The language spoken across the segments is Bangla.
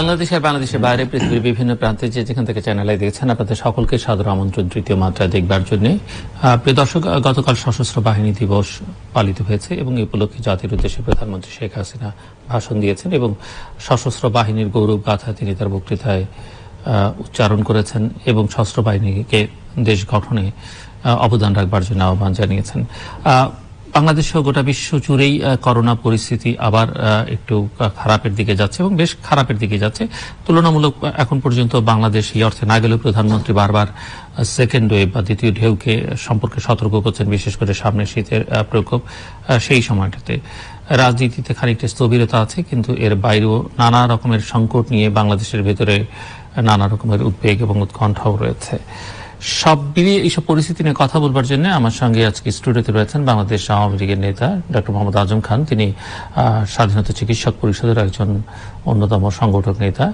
বাংলাদেশের বাংলাদেশের বাইরে পৃথিবীর বিভিন্ন প্রান্তে যে যেখান থেকে চ্যানেলে দেখছেন, আপনাদের সকলকে সাদর আমন্ত্রণ, তৃতীয় মাত্রায় দেখবার জন্য। প্রিয় দর্শক গতকাল সশস্ত্র বাহিনী দিবস পালিত হয়েছে এবং এই উপলক্ষে জাতির উদ্দেশ্যে প্রধানমন্ত্রী শেখ হাসিনা ভাষণ দিয়েছেন এবং সশস্ত্র বাহিনীর গৌরব গাথা তিনি তার বক্তৃতায় উচ্চারণ করেছেন এবং সশস্ত্র বাহিনীকে দেশ গঠনে অবদান রাখবার জন্য আহ্বান জানিয়েছেন। বাংলাদেশ গোটা বিশ্ব জুড়েই করোনা পরিস্থিতি আবার একটু খারাপের দিকে যাচ্ছে এবং বেশ খারাপের দিকে যাচ্ছে। তুলনামূলক এখন পর্যন্ত বাংলাদেশ এই অর্থে না গেলেও প্রধানমন্ত্রী বারবার সেকেন্ড ওয়েভ বা দ্বিতীয় ঢেউকে সম্পর্কে সতর্ক করছেন, বিশেষ করে সামনে শীতের প্রকোপ সেই সময়টাতে। রাজনীতিতে খানিকটা স্থবিরতা আছে, কিন্তু এর বাইরেও নানা রকমের সংকট নিয়ে বাংলাদেশের ভেতরে নানা রকমের উদ্বেগ এবং উৎকণ্ঠাও রয়েছে। সব মিলিয়ে এইসব পরিস্থিতি নিয়ে কথা বলবার জন্য আমার সঙ্গে আজকে স্টুডিওতে রয়েছেন বাংলাদেশ আওয়ামী লীগের নেতা ডক্টর মোহাম্মদ আজম খান। তিনি স্বাধীনতা চিকিৎসক পরিষদের একজন অন্যতম সংগঠক নেতা।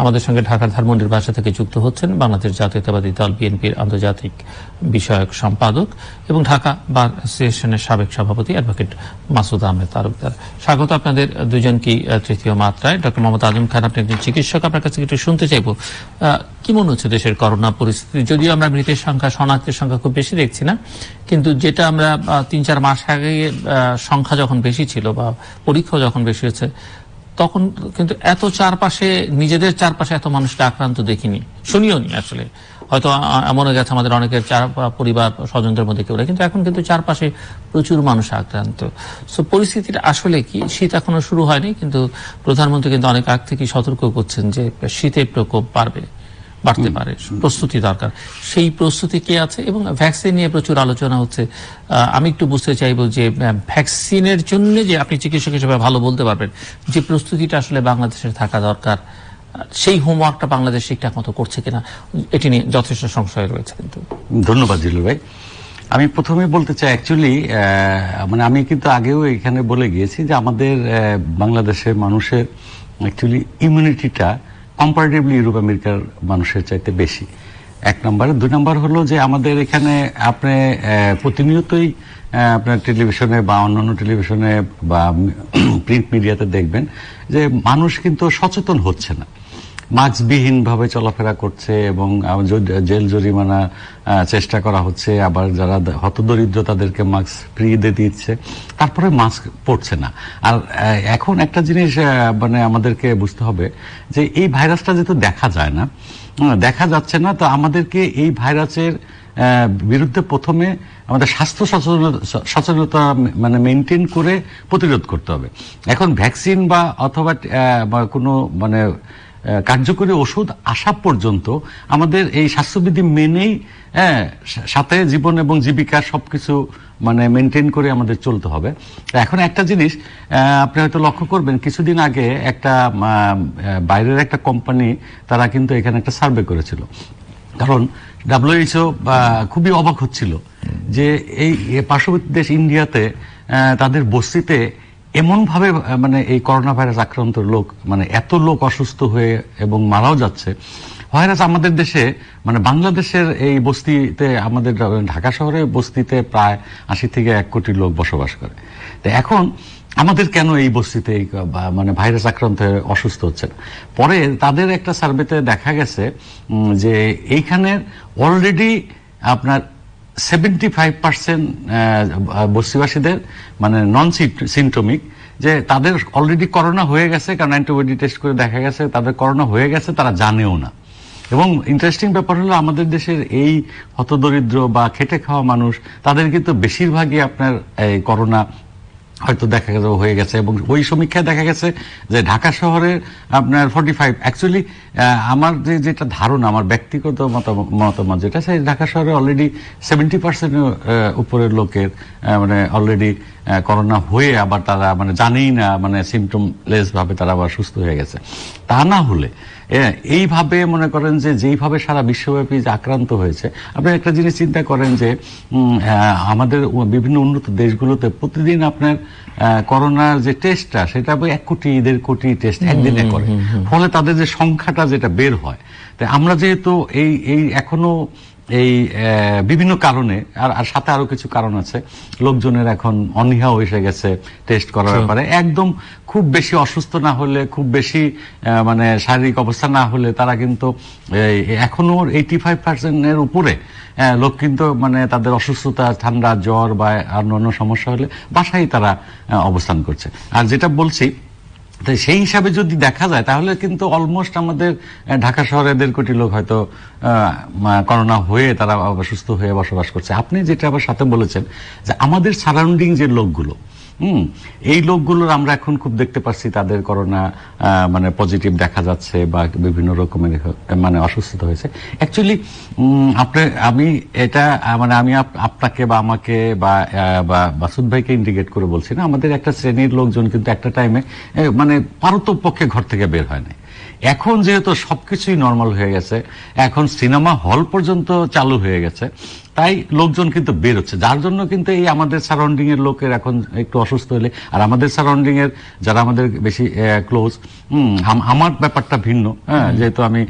আমাদের সঙ্গে ঢাকার ধানমন্ডির বাসা থেকে যুক্ত হচ্ছেন বাংলাদেশ জাতীয়তাবাদী দল বিএনপির আন্তর্জাতিক বিষয়ক সম্পাদক এবং ঢাকা বার অ্যাসোসিয়েশনের সাবেক সভাপতি অ্যাডভোকেট মাসুদ আহমেদ তালুকদার। স্বাগত আপনাদের দুজন কি তৃতীয় মাত্রায়। ডক্টর মোহাম্মদ আজম খান, আপনি একজন চিকিৎসক। আপনার কাছে একটু শুনতে চাইব কি মনে হচ্ছে দেশের করোনা পরিস্থিতি? যদিও আমরা মৃতের সংখ্যা, শনাক্তের সংখ্যা খুব বেশি দেখছি না, কিন্তু যেটা আমরা তিন চার মাস আগে সংখ্যা যখন বেশি ছিল বা পরীক্ষা যখন বেশি হয়েছে তখন কিন্তু এত চারপাশে, নিজেদের চারপাশে এত মানুষকে আক্রান্ত দেখিনি। শুনিও নি আসলে হয়তো এমন গেছে আমাদের অনেকের চার পরিবার, স্বজনদের মধ্যে কেউ কিন্তু এখন কিন্তু চারপাশে প্রচুর মানুষ আক্রান্ত। সো পরিস্থিতিটা আসলে কি? শীত এখনও শুরু হয়নি, কিন্তু প্রধানমন্ত্রী কিন্তু অনেক আগ থেকেই সতর্ক করছেন যে শীতের প্রকোপ বাড়বে। বাড়তে পারে প্রস্তুতি দরকার। সেই প্রস্তুতি কে আছে? এবং ভ্যাকসিন নিয়ে প্রচুর আলোচনা হচ্ছে। আমি একটু বুঝতে চাইব যে ভ্যাকসিনের জন্য যে আপনি চিকিৎসক হিসেবে ভালো বলতে পারবেন যে প্রস্তুতিটা আসলে বাংলাদেশের থাকা দরকার সেই হোমওয়ার্কটা বাংলাদেশ ঠিকঠাক মতো করছে কিনা এটি নিয়ে যথেষ্ট সংশয় রয়েছে কিন্তু। ধন্যবাদ জিলু ভাই। আমি প্রথমে বলতে চাই অ্যাকচুয়ালি মানে আমি কিন্তু আগেও এখানে বলে গিয়েছি যে আমাদের বাংলাদেশের মানুষের অ্যাকচুয়ালি ইমিউনিটিটা কম্পারেটিভলি ইউরোপ আমেরিকার মানুষের চাইতে বেশি। এক নম্বর। দুই নম্বর হলো যে আমাদের এখানে আপনি প্রতিনিয়তই আপনার টেলিভিশনে বা অন্যান্য টেলিভিশনে বা প্রিন্ট মিডিয়াতে দেখবেন যে মানুষ কিন্তু সচেতন হচ্ছে না। মাস্কবিহীনভাবে চলাফেরা করছে এবং জেল জরিমানা চেষ্টা করা হচ্ছে। আবার যারা হতদরিদ্র তাদেরকে মাস্ক ফ্রি দিয়ে দিচ্ছে। তারপরে মাস্ক পড়ছে না। আর এখন একটা জিনিস মানে আমাদেরকে বুঝতে হবে যে এই ভাইরাসটা যেহেতু দেখা যায় না দেখা যাচ্ছে না, তো আমাদেরকে এই ভাইরাসের বিরুদ্ধে প্রথমে আমাদের স্বাস্থ্য সচেতনতা মানে মেনটেন করে প্রতিরোধ করতে হবে। এখন ভ্যাকসিন বা অথবা কোনো মানে কার্যকরী ওষুধ আসা পর্যন্ত আমাদের এই স্বাস্থ্যবিধি মেনেই হ্যাঁ সাথে জীবন এবং জীবিকা সবকিছু মানে মেনটেন করে আমাদের চলতে হবে। এখন একটা জিনিস আপনি হয়তো লক্ষ্য করবেন, কিছুদিন আগে একটা বাইরের একটা কোম্পানি তারা কিন্তু এখানে একটা সার্ভে করেছিল। কারণ ডাব্লিউএইচও খুবই অবাক হচ্ছিল যে এই পার্শ্ববর্তী দেশ ইন্ডিয়াতে তাদের বস্তিতে এমনভাবে মানে এই করোনা ভাইরাস আক্রান্ত লোক মানে এত লোক অসুস্থ হয়ে এবং মারাও যাচ্ছে। ভাইরাস আমাদের দেশে মানে বাংলাদেশের এই বস্তিতে আমাদের ঢাকা শহরে বস্তিতে প্রায় আশি থেকে এক কোটি লোক বসবাস করে। তো এখন আমাদের কেন এই বস্তিতে মানে ভাইরাস আক্রান্ত হয়ে অসুস্থ হচ্ছে পরে তাদের একটা সার্ভেতে দেখা গেছে যে এইখানের অলরেডি আপনার সেভেন্টি ফাইভ পার্সেন্ট বস্তিবাসীদের মানে নন সিমটমিক যে তাদের অলরেডি করোনা হয়ে গেছে, কারণ অ্যান্টিবডি টেস্ট করে দেখা গেছে, তাদের করোনা হয়ে গেছে, তারা জানেও না। এবং ইন্টারেস্টিং ব্যাপার হলো, আমাদের দেশের এই হতদরিদ্র বা খেটে খাওয়া মানুষ, তাদের কিন্তু বেশিরভাগই আপনার এই করোনা হয়তো দেখা গেছে হয়ে গেছে এবং ওই সমীক্ষায় দেখা গেছে যে ঢাকা শহরের আপনার ফর্টি ফাইভ অ্যাকচুয়ালি আমার যে যেটা ধারণা, আমার ব্যক্তিগত মতামত যেটা, সেই ঢাকা শহরে অলরেডি সেভেন্টি পার্সেন্টের উপরের লোকের মানে অলরেডি করোনা হয়ে আবার তারা মানে জানেই না মানে সিমটমলেস ভাবে তারা আবার সুস্থ হয়ে গেছে। তা না হলে এইভাবে মনে করেন যে যেইভাবে সারা বিশ্বব্যাপী যে আক্রান্ত হয়েছে আপনি একটা জিনিস চিন্তা করেন যে আমাদের বিভিন্ন উন্নত দেশগুলোতে প্রতিদিন আপনার করোনার যে টেস্টটা সেটা এক কোটি দেড় কোটি টেস্ট একদিনে করে। ফলে তাদের যে সংখ্যাটা যেটা বের হয় তাই আমরা যেহেতু এই এই এখনও এই বিভিন্ন কারণে আর সাথে আরও কিছু কারণ আছে। লোকজনের এখন অনীহাও এসে গেছে টেস্ট করার ব্যাপারে। একদম খুব বেশি অসুস্থ না হলে খুব বেশি মানে শারীরিক অবস্থা না হলে তারা কিন্তু এই, এখনও এইটি ফাইভ পার্সেন্টের উপরে লোক কিন্তু মানে তাদের অসুস্থতা ঠান্ডা জ্বর বা অন্যান্য সমস্যা হলে বাসায় তারা অবস্থান করছে। আর যেটা বলছি তো সেই হিসাবে যদি দেখা যায়, তাহলে কিন্তু অলমোস্ট আমাদের ঢাকা শহরে দেড় কোটি লোক হয়তো করোনা হয়ে তারা সুস্থ হয়ে বসবাস করছে। আপনি যেটা আবার সাথে বলেছেন যে আমাদের সারাউন্ডিং যে লোকগুলো এই লোকগুলোর আমরা এখন খুব দেখতে পাচ্ছি তাদের করোনা মানে পজিটিভ দেখা যাচ্ছে বা বিভিন্ন রকমের মানে অসুস্থতা হয়েছে। অ্যাকচুয়ালি আপনি, আমি এটা মানে আমি আপনাকে বা আমাকে বা বাসুদ ভাইকে ইন্ডিকেট করে বলছি না, আমাদের একটা শ্রেণির লোকজন কিন্তু একটা টাইমে মানে পারত পক্ষে ঘর থেকে বের হয় না এখন যেহেতু সবকিছুই নর্মাল হয়ে গেছে, এখন সিনেমা হল পর্যন্ত চালু হয়ে গেছে তাই লোকজন কিন্তু বের হচ্ছে যার জন্য কিন্তু এই আমাদের সারাউন্ডিং এর লোকের এখন একটু অসুস্থ হলে আর আমাদের সারাউন্ডিং এর যারা আমাদের বেশি ক্লোজ আমার ব্যাপারটা ভিন্ন হ্যাঁ যেহেতু আমি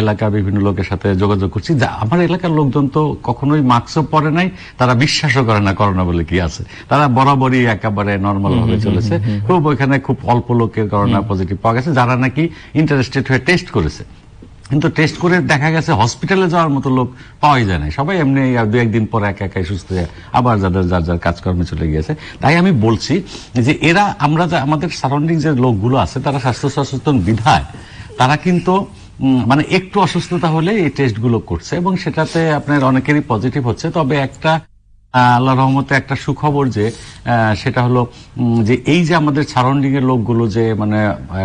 এলাকার বিভিন্ন লোকের সাথে যোগাযোগ করছি। যা আমার এলাকার লোকজন তো কখনোই মাস্কও পরে নাই তারা বিশ্বাসও করে না করোনা বলে কি আছে। তারা বরাবরই একেবারে নর্মাল ভাবে চলেছে। খুব ওইখানে খুব অল্প লোকের করোনা পজিটিভ পাওয়া গেছে যারা নাকি ইন্টারেস্টেড হয়ে টেস্ট করেছে। কিন্তু টেস্ট করে দেখা গেছে হসপিটালে যাওয়ার মতো লোক পাওয়াই যায় না। সবাই এমনি দু একদিন পর একা একাই সুস্থ হয়ে আবার যাদের, যার যার কাজকর্মে চলে গিয়েছে। তাই আমি বলছি যে এরা, আমরা যা, আমাদের সারাউন্ডিং যে লোকগুলো আছে, তারা স্বাস্থ্য সচেতন বিধায়। তারা কিন্তু মানে একটু অসুস্থতা হলে এই টেস্টগুলো করছে এবং সেটাতে আপনার অনেকেরই পজিটিভ হচ্ছে। তবে একটা আল্লাহ রহমতে একটা সুখবর যে সেটা হলো যে এই যে আমাদের সারাউন্ডিং এর লোকগুলো যে মানে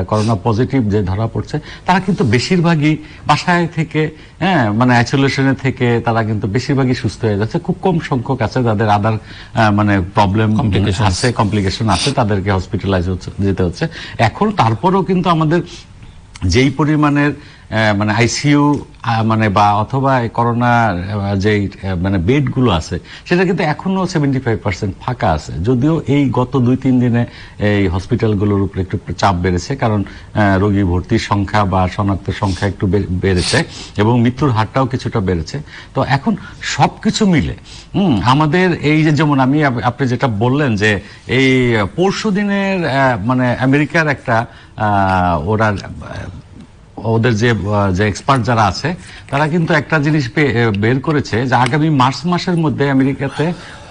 করোনা পজিটিভ যে ধরা পড়ছে তারা কিন্তু বেশিরভাগই বাসায় থেকে হ্যাঁ মানে আইসোলেশনে থেকে তারা কিন্তু বেশিরভাগই সুস্থ হয়ে যাচ্ছে। খুব কম সংখ্যক আছে যাদের আদার মানে প্রবলেম আছে কমপ্লিকেশন আছে তাদেরকে হসপিটালাইজ যেতে হচ্ছে। এখন তারপরেও কিন্তু আমাদের যেই পরিমাণের মানে আইসিইউ মানে বা অথবা এই করোনা যেই মানে বেডগুলো আছে, সেটা কিন্তু এখনও সেভেন্টি ফাইভ পার্সেন্ট ফাঁকা আছে। যদিও এই গত দুই তিন দিনে এই হসপিটালগুলোর উপরে একটু চাপ বেড়েছে, কারণ রোগী ভর্তির সংখ্যা বা শনাক্তের সংখ্যা একটু বেড়েছে এবং মৃত্যুর হারটাও কিছুটা বেড়েছে। তো এখন সবকিছু মিলে, হুম, আমাদের এই যে যেমন আমি আপনি যেটা বললেন যে এই পরশু দিনের মানে আমেরিকার একটা ওরা ওদের যে যে এক্সপার্ট যারা আছে তারা কিন্তু একটা জিনিস বের করেছে যে আগামী মার্চ মাসের মধ্যে আমেরিকাতে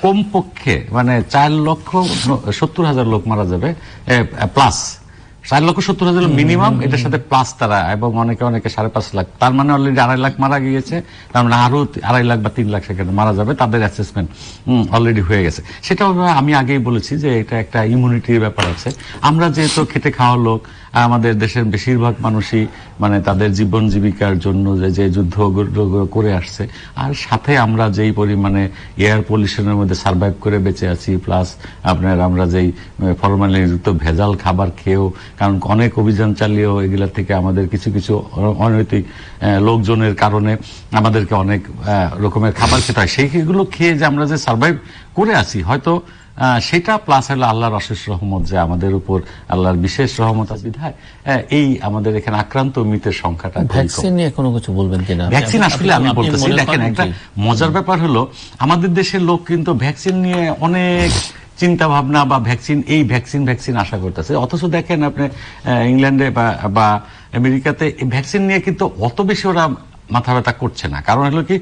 কমপক্ষে মানে চার লক্ষ সত্তর হাজার লোক মারা যাবে প্লাস চার লক্ষ সত্তর হাজার মিনিমাম এটার সাথে প্লাস তারা এবং অনেকে অনেকে সাড়ে পাঁচ লাখ। তার মানে অলরেডি আড়াই লাখ মারা গিয়েছে তার মানে আরও আড়াই লাখ বা তিন লাখ সেখানে মারা যাবে তাদের অ্যাসেসমেন্ট অলরেডি হয়ে গেছে। সেটা আমি আগেই বলেছি যে এটা একটা ইমিউনিটির ব্যাপার আছে। আমরা যেহেতু খেটে খাওয়া লোক আমাদের দেশের বেশিরভাগ মানুষই মানে তাদের জীবন জীবিকার জন্য যে যে যুদ্ধ করে আসছে। আর সাথে আমরা যেই পরিমাণে এয়ার পলিউশনের মধ্যে সার্ভাইভ করে বেঁচে আছি, প্লাস আপনার আমরা যেই ফরমালিনযুক্ত ভেজাল খাবার খেয়েও, কারণ অনেক অভিযান চালিয়েও এগুলা থেকে আমাদের কিছু কিছু অনৈতিক লোকজনের কারণে আমাদেরকে অনেক রকমের খাবার খেতে হয়। সেইগুলো খেয়ে যে আমরা যে সার্ভাইভ করে আছি, হয়তো সেটা প্লাস হলো আল্লাহর অশেষ রহমত যে আমাদের উপর আল্লাহর বিশেষ রহমত বিধায় এই আমাদের এখানে আক্রান্ত মৃতের সংখ্যাটা ভ্যাকসিন নিয়ে কোনো কিছু বলবেন কিনা? ভ্যাকসিন আসলে আমি বলতেছি দেখেন একটা মজার ব্যাপার হলো আমাদের দেশের লোক কিন্তু ভ্যাকসিন নিয়ে অনেক চিন্তা ভাবনা বা ভ্যাকসিন এই ভ্যাকসিন ভ্যাকসিন আশা করতেছে। অথচ দেখেন আপনি ইংল্যান্ডে বা বা আমেরিকাতে ভ্যাকসিন নিয়ে কিন্তু অত বেশি ওরা মাথা ব্যথা করছে না। কারণ হলো কি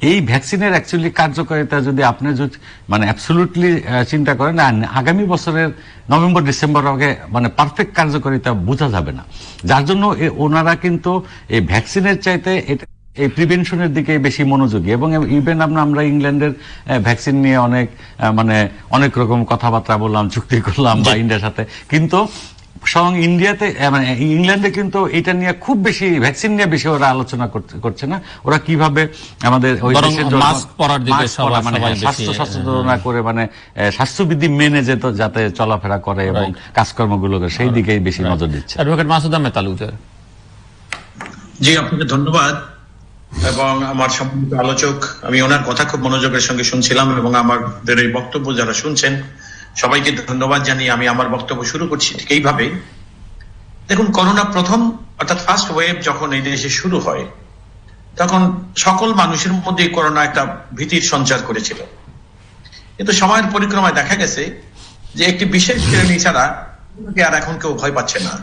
এই ভ্যাকসিনের অ্যাকচুয়ালি কার্যকারিতা যদি আপনি যদি মানে অ্যাবসলুটলি চিন্তা করেন আগামী বছরের নভেম্বর ডিসেম্বর আগে মানে পারফেক্ট কার্যকারিতা বোঝা যাবে না। যার জন্য ওনারা কিন্তু এই ভ্যাকসিনের চাইতে এটা এই প্রিভেনশনের দিকে বেশি মনোযোগী। এবং ইভেন আমরা আমরা ইংল্যান্ডের ভ্যাকসিন নিয়ে অনেক মানে অনেক রকম কথাবার্তা বললাম চুক্তি করলাম বা ইন্ডিয়ার সাথে। কিন্তু স্বয়ং ইন্ডিয়াতে মানে ইংল্যান্ডে কিন্তু এটা নিয়ে খুব বেশি ভ্যাকসিন নিয়ে বেশি ওরা আলোচনা করছে না। ওরা কীভাবে আমাদের ওই মানে হ্যাঁ, স্বাস্থ্য সচেতনতা করে মানে স্বাস্থ্যবিধি মেনে যেত যাতে চলাফেরা করে এবং কাজকর্মগুলো করে সেই দিকেই বেশি নজর দিচ্ছে। অ্যাডভোকেট মাসুদ আহমেদ তালুকদার জি আপনাকে ধন্যবাদ। এবং আমার সম্মানিত আলোচক আমি ওনার কথা খুব মনোযোগের সঙ্গে শুনছিলাম এবং আমাদের এই বক্তব্য যারা শুনছেন সবাইকে ধন্যবাদ জানিয়ে আমি আমার বক্তব্য শুরু করছি ঠিক এইভাবে। দেখুন, করোনা প্রথম, অর্থাৎ ফার্স্ট ওয়েভ যখন এই দেশে শুরু হয়, তখন সকল মানুষের মধ্যে করোনা একটা ভীতির সঞ্চার করেছিল। কিন্তু সময়ের পরিক্রমায় দেখা গেছে যে একটি বিশেষ শ্রেণি ছাড়া আর এখন কেউ ভয় পাচ্ছে না।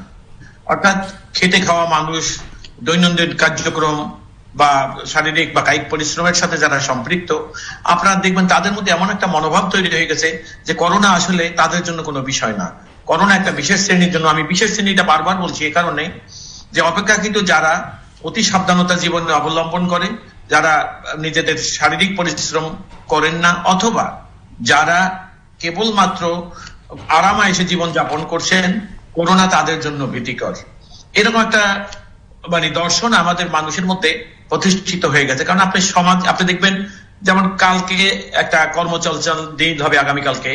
অর্থাৎ খেটে খাওয়া মানুষ, দৈনন্দিন কার্যক্রম বা শারীরিক বা কায়িক পরিশ্রমের সাথে যারা সম্পৃক্ত, আপনারা দেখবেন তাদের মধ্যে এমন একটা মনোভাব তৈরি হয়ে গেছে যে করোনা আসলে তাদের জন্য কোনো বিষয় না। করোনা একটা বিশেষ শ্রেণির জন্য, আমি বিশেষ শ্রেণীটা বারবার বলছি এ কারণে যে অপেক্ষাকৃত যারা অতি সাবধানতা জীবনে অবলম্বন করে, যারা নিজেদের শারীরিক পরিশ্রম করেন না, অথবা যারা কেবলমাত্র আরামা এসে জীবন যাপন করছেন, করোনা তাদের জন্য ভীতিকর। এরকম একটা মানে দর্শন আমাদের মানুষের মধ্যে প্রতিষ্ঠিত হয়ে গেছে। কারণ আপনি সমাজ, আপনি দেখবেন, যেমন কালকে একটা কর্মচলচল দিন হবে আগামীকালকে।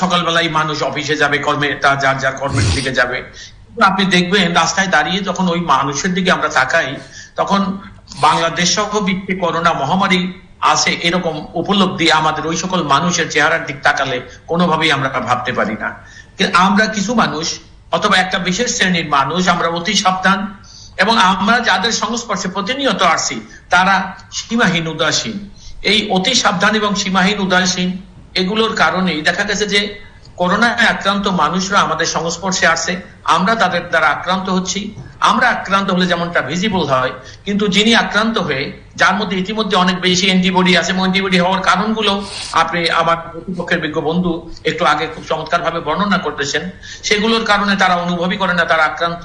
সকালবেলায় মানুষ অফিসে যাবে, কর্মে তার যার যার কর্মের দিকে যাবে। আপনি দেখবেন, রাস্তায় দাঁড়িয়ে যখন ওই মানুষের দিকে আমরা তাকাই, তখন বাংলাদেশ সহ বিশ্বে করোনা মহামারী আছে এরকম উপলব্ধি আমাদের ওই সকল মানুষের চেহারার দিক তাকালে কোনোভাবেই আমরা ভাবতে পারি না। আমরা কিছু মানুষ, অথবা একটা বিশেষ শ্রেণির মানুষ, আমরা অতি সাবধান এবং আমরা যাদের সংস্পর্শে প্রতিনিয়ত আসছি তারা সীমাহীন উদাসীন। এই অতি সাবধান এবং সীমাহীন উদাসীন এগুলোর কারণেই দেখা গেছে যে করোনায় আক্রান্ত মানুষরা আমাদের সংস্পর্শে আসছে আমরা তাদের দ্বারা আক্রান্ত হচ্ছি। আমরা আক্রান্ত হলে যেমনটা ভিজিবল হয়, কিন্তু যিনি আক্রান্ত হয়ে, যার মধ্যে ইতিমধ্যে অনেক বেশি অ্যান্টিবডি আছে এবং অ্যান্টিবডি হওয়ার কারণগুলো আপনি আমার প্রতিপক্ষের বিজ্ঞ বন্ধু একটু আগে খুব চমৎকার ভাবে বর্ণনা করতেছেন, সেগুলোর কারণে তারা অনুভবই করে না, তারা আক্রান্ত।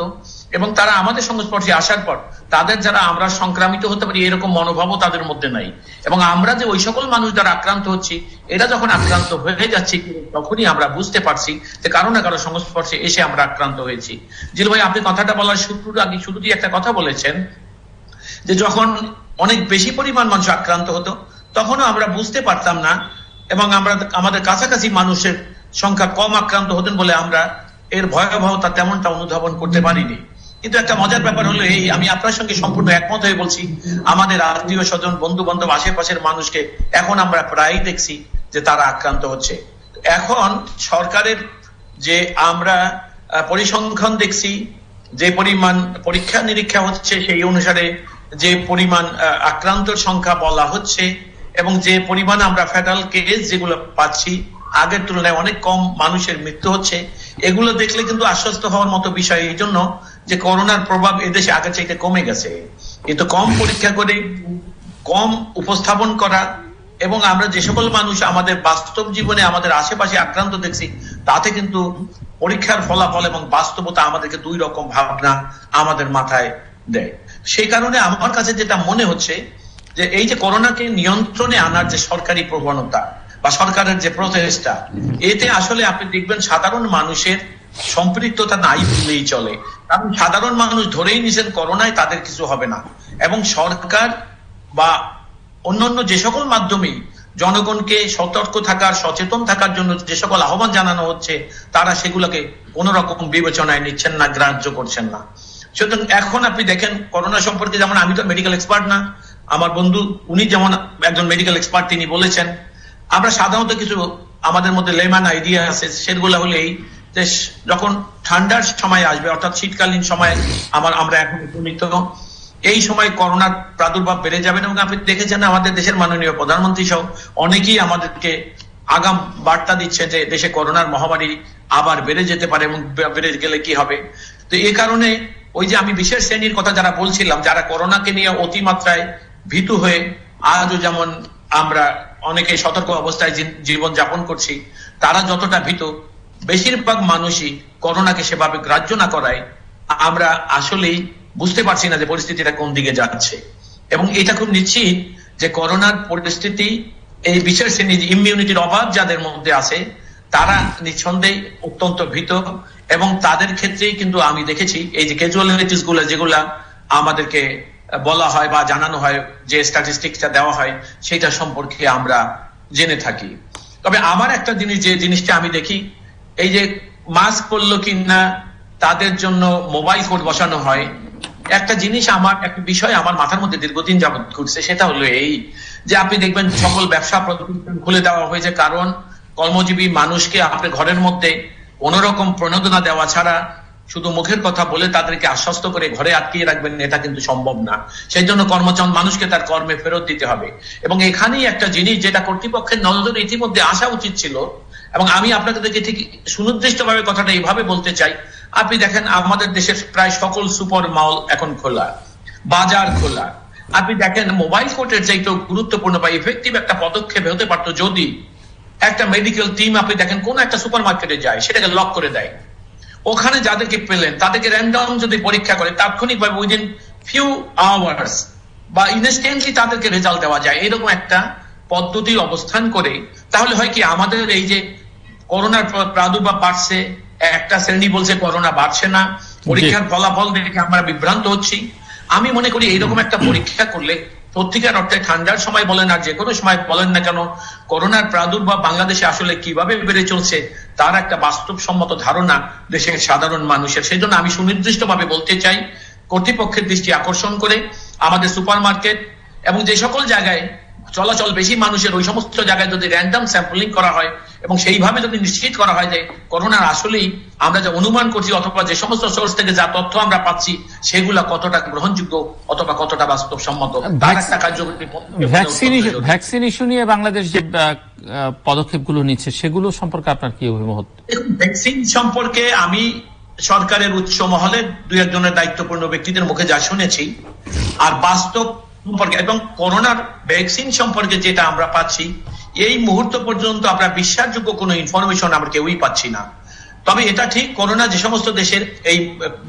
এবং তারা আমাদের সংস্পর্শে আসার পর তাদের যারা আমরা সংক্রামিত হতে পারি, এরকম মনোভাবও তাদের মধ্যে নাই। এবং আমরা যে ওই সকল মানুষ যারা আক্রান্ত হচ্ছি, এরা যখন আক্রান্ত হয়ে যাচ্ছি, তখনই আমরা বুঝতে পারছি যে কারও না কারও সংস্পর্শে এসে আমরা আক্রান্ত হয়েছি। জিল ভাই, আপনি কথাটা বলার শুরুর আগে শুরুতেই একটা কথা বলেছেন? যে যখন অনেক বেশি পরিমাণ মানুষ আক্রান্ত হতো, তখনও আমরা বুঝতে পারতাম না এবং আমরা আমাদের কাছাকাছি মানুষের সংখ্যা কম আক্রান্ত হতেন বলে আমরা এর ভয়াবহতা তেমনটা অনুধাবন করতে পারিনি। কিন্তু একটা মজার ব্যাপার হলো এই, আমি আপনার সঙ্গে সম্পূর্ণ একমত হয়ে বলছি, আমাদের আত্মীয় স্বজন বন্ধু বান্ধব আশেপাশের মানুষকে এখন আমরা প্রায় দেখছি যে তারা আক্রান্ত হচ্ছে। এখন সরকারের যে আমরা পরিসংখ্যান দেখছি, যে পরিমাণ পরীক্ষা নিরীক্ষা হচ্ছে সেই অনুসারে যে পরিমাণ আক্রান্তর সংখ্যা বলা হচ্ছে এবং যে পরিমাণ আমরা ফেডাল কেস যেগুলো পাচ্ছি, আগের তুলনায় অনেক কম মানুষের মৃত্যু হচ্ছে, এগুলো দেখলে কিন্তু আশ্বস্ত হওয়ার মতো বিষয়। এই জন্য যে করোনার প্রভাব এদেশে আগের চাইতে কমে গেছে। কিন্তু কম পরীক্ষা করে, কম উপস্থাপন করা এবং আমরা যে সকল মানুষ আমাদের বাস্তব জীবনে আমাদের আশেপাশে আক্রান্ত দেখছি, তাতে কিন্তু পরীক্ষার ফলাফল এবং বাস্তবতা আমাদেরকে দুই রকম ভাবনা আমাদের মাথায় দেয়। সেই কারণে আমার কাছে যেটা মনে হচ্ছে, যে এই যে করোনাকে নিয়ন্ত্রণে আনার যে সরকারি প্রবণতা বা সরকারের যে প্রচেষ্টা, এতে আসলে আপনি দেখবেন সাধারণ মানুষের সম্পৃক্ততা নাই বললেই চলে। কারণ সাধারণ মানুষ ধরেই নিছেন করোনায় তাদের কিছু হবে না। এবং সরকার বা অন্যান্য যে সকল মাধ্যমেই জনগণকে সতর্ক থাকার, সচেতন থাকার জন্য যে সকল আহ্বান জানানো হচ্ছে, তারা সেগুলোকে কোন রকম বিবেচনায় নিচ্ছেন না, গ্রাহ্য করছেন না। সুতরাং এখন আপনি দেখেন, করোনা সম্পর্কে যেমন আমি তো মেডিকেল এক্সপার্ট না, আমার বন্ধু উনি যেমন একজন মেডিকেল এক্সপার্ট তিনি বলেছেন। আমরা সাধারণত কিছু আমাদের মধ্যে লেমান আইডিয়া আছে, সেগুলো হলেই যে যখন ঠান্ডার সময় আসবে, অর্থাৎ শীতকালীন সময় আমার, আমরা এখন উপনীত, এই সময় করোনার প্রাদুর্ভাব বেড়ে যাবেন এবং আপনি দেখেছেন আমাদের দেশের মাননীয় প্রধানমন্ত্রী সহ অনেকেই আমাদেরকে আগাম বার্তা দিচ্ছে যে দেশে করোনার মহামারী আবার বেড়ে যেতে পারে এবং বেড়ে গেলে কি হবে। তো এই কারণে ওই যে আমি বিশেষ শ্রেণির কথা যারা বলছিলাম, যারা করোনাকে নিয়ে অতিমাত্রায় ভীতু হয়ে আজও যেমন আমরা অনেকে সতর্ক অবস্থায় জীবন যাপন করছি, তারা যতটা ভীত বেশিরভাগ মানুষই করোনাকে সেভাবে গ্রাহ্য না করায় আমরা আসলেই বুঝতে পারছি না যে পরিস্থিতিটা কোন দিকে যাচ্ছে। এবং এটা খুব নিশ্চিত যে করোনার পরিস্থিতি, এই বিশেষ ইমিউনিটির অভাব যাদের মধ্যে আছে, তারা নিঃসন্দেহে অত্যন্ত ভীত এবং তাদের ক্ষেত্রেই কিন্তু আমি দেখেছি, এই যে ক্যাজুয়ালিটিসগুলো যেগুলা আমাদেরকে বলা হয় বা জানানো হয়, যে স্ট্যাটিস্টিক্সটা দেওয়া হয়, সেটা সম্পর্কে আমরা জেনে থাকি। তবে আমার একটা জিনিস, যে জিনিসটা আমি দেখি এই যে মাস্ক পরলো কিনা, তাদের জন্য মোবাইল কোড বসানো হয়, একটা জিনিস আমার, একটা বিষয় আমার মাথার মধ্যে দীর্ঘদিন যাবৎ ঘুরছে, সেটা হলো এই যে আপনি দেখবেন সকল ব্যবসা প্রতিষ্ঠান খুলে দেওয়া হয়েছে, কারণ কর্মজীবী মানুষকে আপনি ঘরের মধ্যে কোন রকম প্রণোদনা দেওয়া ছাড়া শুধু মুখের কথা বলে তাদেরকে আশ্বস্ত করে ঘরে আটকিয়ে রাখবেন, এটা কিন্তু সম্ভব না। সেই জন্য কর্মচান মানুষকে তার কর্মে ফেরত দিতে হবে। এবং এখানেই একটা জিনিস যেটা কর্তৃপক্ষের নজরে ইতিমধ্যে আসা উচিত ছিল এবং আমি আপনাদের দেখে ঠিক সুনির্দিষ্টভাবে কথাটা এইভাবে বলতে চাই। আপনি দেখেন, আমাদের দেশের প্রায় সকল সুপার মল এখন খোলা, বাজার খোলা। আপনি দেখেন, মোবাইল কোর্টের চাইতেও গুরুত্বপূর্ণ বা ইফেক্টিভ একটা পদক্ষেপ হতে পারতো যদি একটা মেডিকেল টিম আপনি দেখেন, কোন একটা সুপার মার্কেটে যায়, সেটাকে লক করে দেয়। ওখানে যাদেরকে পেলেন, তাদেরকে র্যান্ডম যদি পরীক্ষা করে, তাৎক্ষণিকভাবে উইদিন ফিউ আওয়ার্স বা ইনস্ট্যান্টলি তাদেরকে রেজাল্ট দেওয়া যায়। এরকম একটা পদ্ধতির অবস্থান করে, তাহলে হয় কি, আমাদের এই যে করোনার প্রাদুর্ভাব বাড়ছে একটা শ্রেণি বলছে করোনা বাড়ছে না পরীক্ষার ফলাফল দেখে আমরা বিভ্রান্ত হচ্ছি। আমি মনে করি এইরকম একটা পরীক্ষা করলে সত্যিকার অর্থে ঠান্ডার সময় বলেন আর যে কোনো সময় বলেন না কেন করোনার প্রাদুর্ভাব বাংলাদেশে আসলে কীভাবে বেড়ে চলছে তার একটা বাস্তবসম্মত ধারণা দেশের সাধারণ মানুষের। সেই জন্য আমি সুনির্দিষ্টভাবে বলতে চাই কর্তৃপক্ষের দৃষ্টি আকর্ষণ করে আমাদের সুপারমার্কেট এবং যে সকল জায়গায় চলাচল বেশি মানুষের ওই সমস্ত জায়গায় যদি র্যান্ডম স্যাম্পলিং করা হয় এবং সেইভাবে যদি নিশ্চিত করা হয় যে করোনার আসলেই আমরা যে অনুমান করছি অথবা যে সমস্ত সোর্স থেকে যা তথ্য আমরা পাচ্ছি সেগুলা কতটা গ্রহণযোগ্য অথবা কতটা বাস্তবসম্মত? ভ্যাকসিন ইস্যু নিয়ে বাংলাদেশ যে পদক্ষেপগুলো নিচ্ছে সেগুলো সম্পর্কে আপনার কি অভিমত? ভ্যাকসিন সম্পর্কে আমি সরকারের উচ্চ মহলে দুই একজনের দায়িত্বপূর্ণ ব্যক্তিদের মুখে যা শুনেছি। আর বাস্তব সম্পর্কে এবং করোনার ভ্যাকসিন সম্পর্কে যেটা আমরা পাচ্ছি, এই মুহূর্ত পর্যন্ত আমরা বিশ্বাসযোগ্য কোনো ইনফরমেশন আমরা কেউই পাচ্ছি না। তবে এটা ঠিক, করোনা যে সমস্ত দেশের এই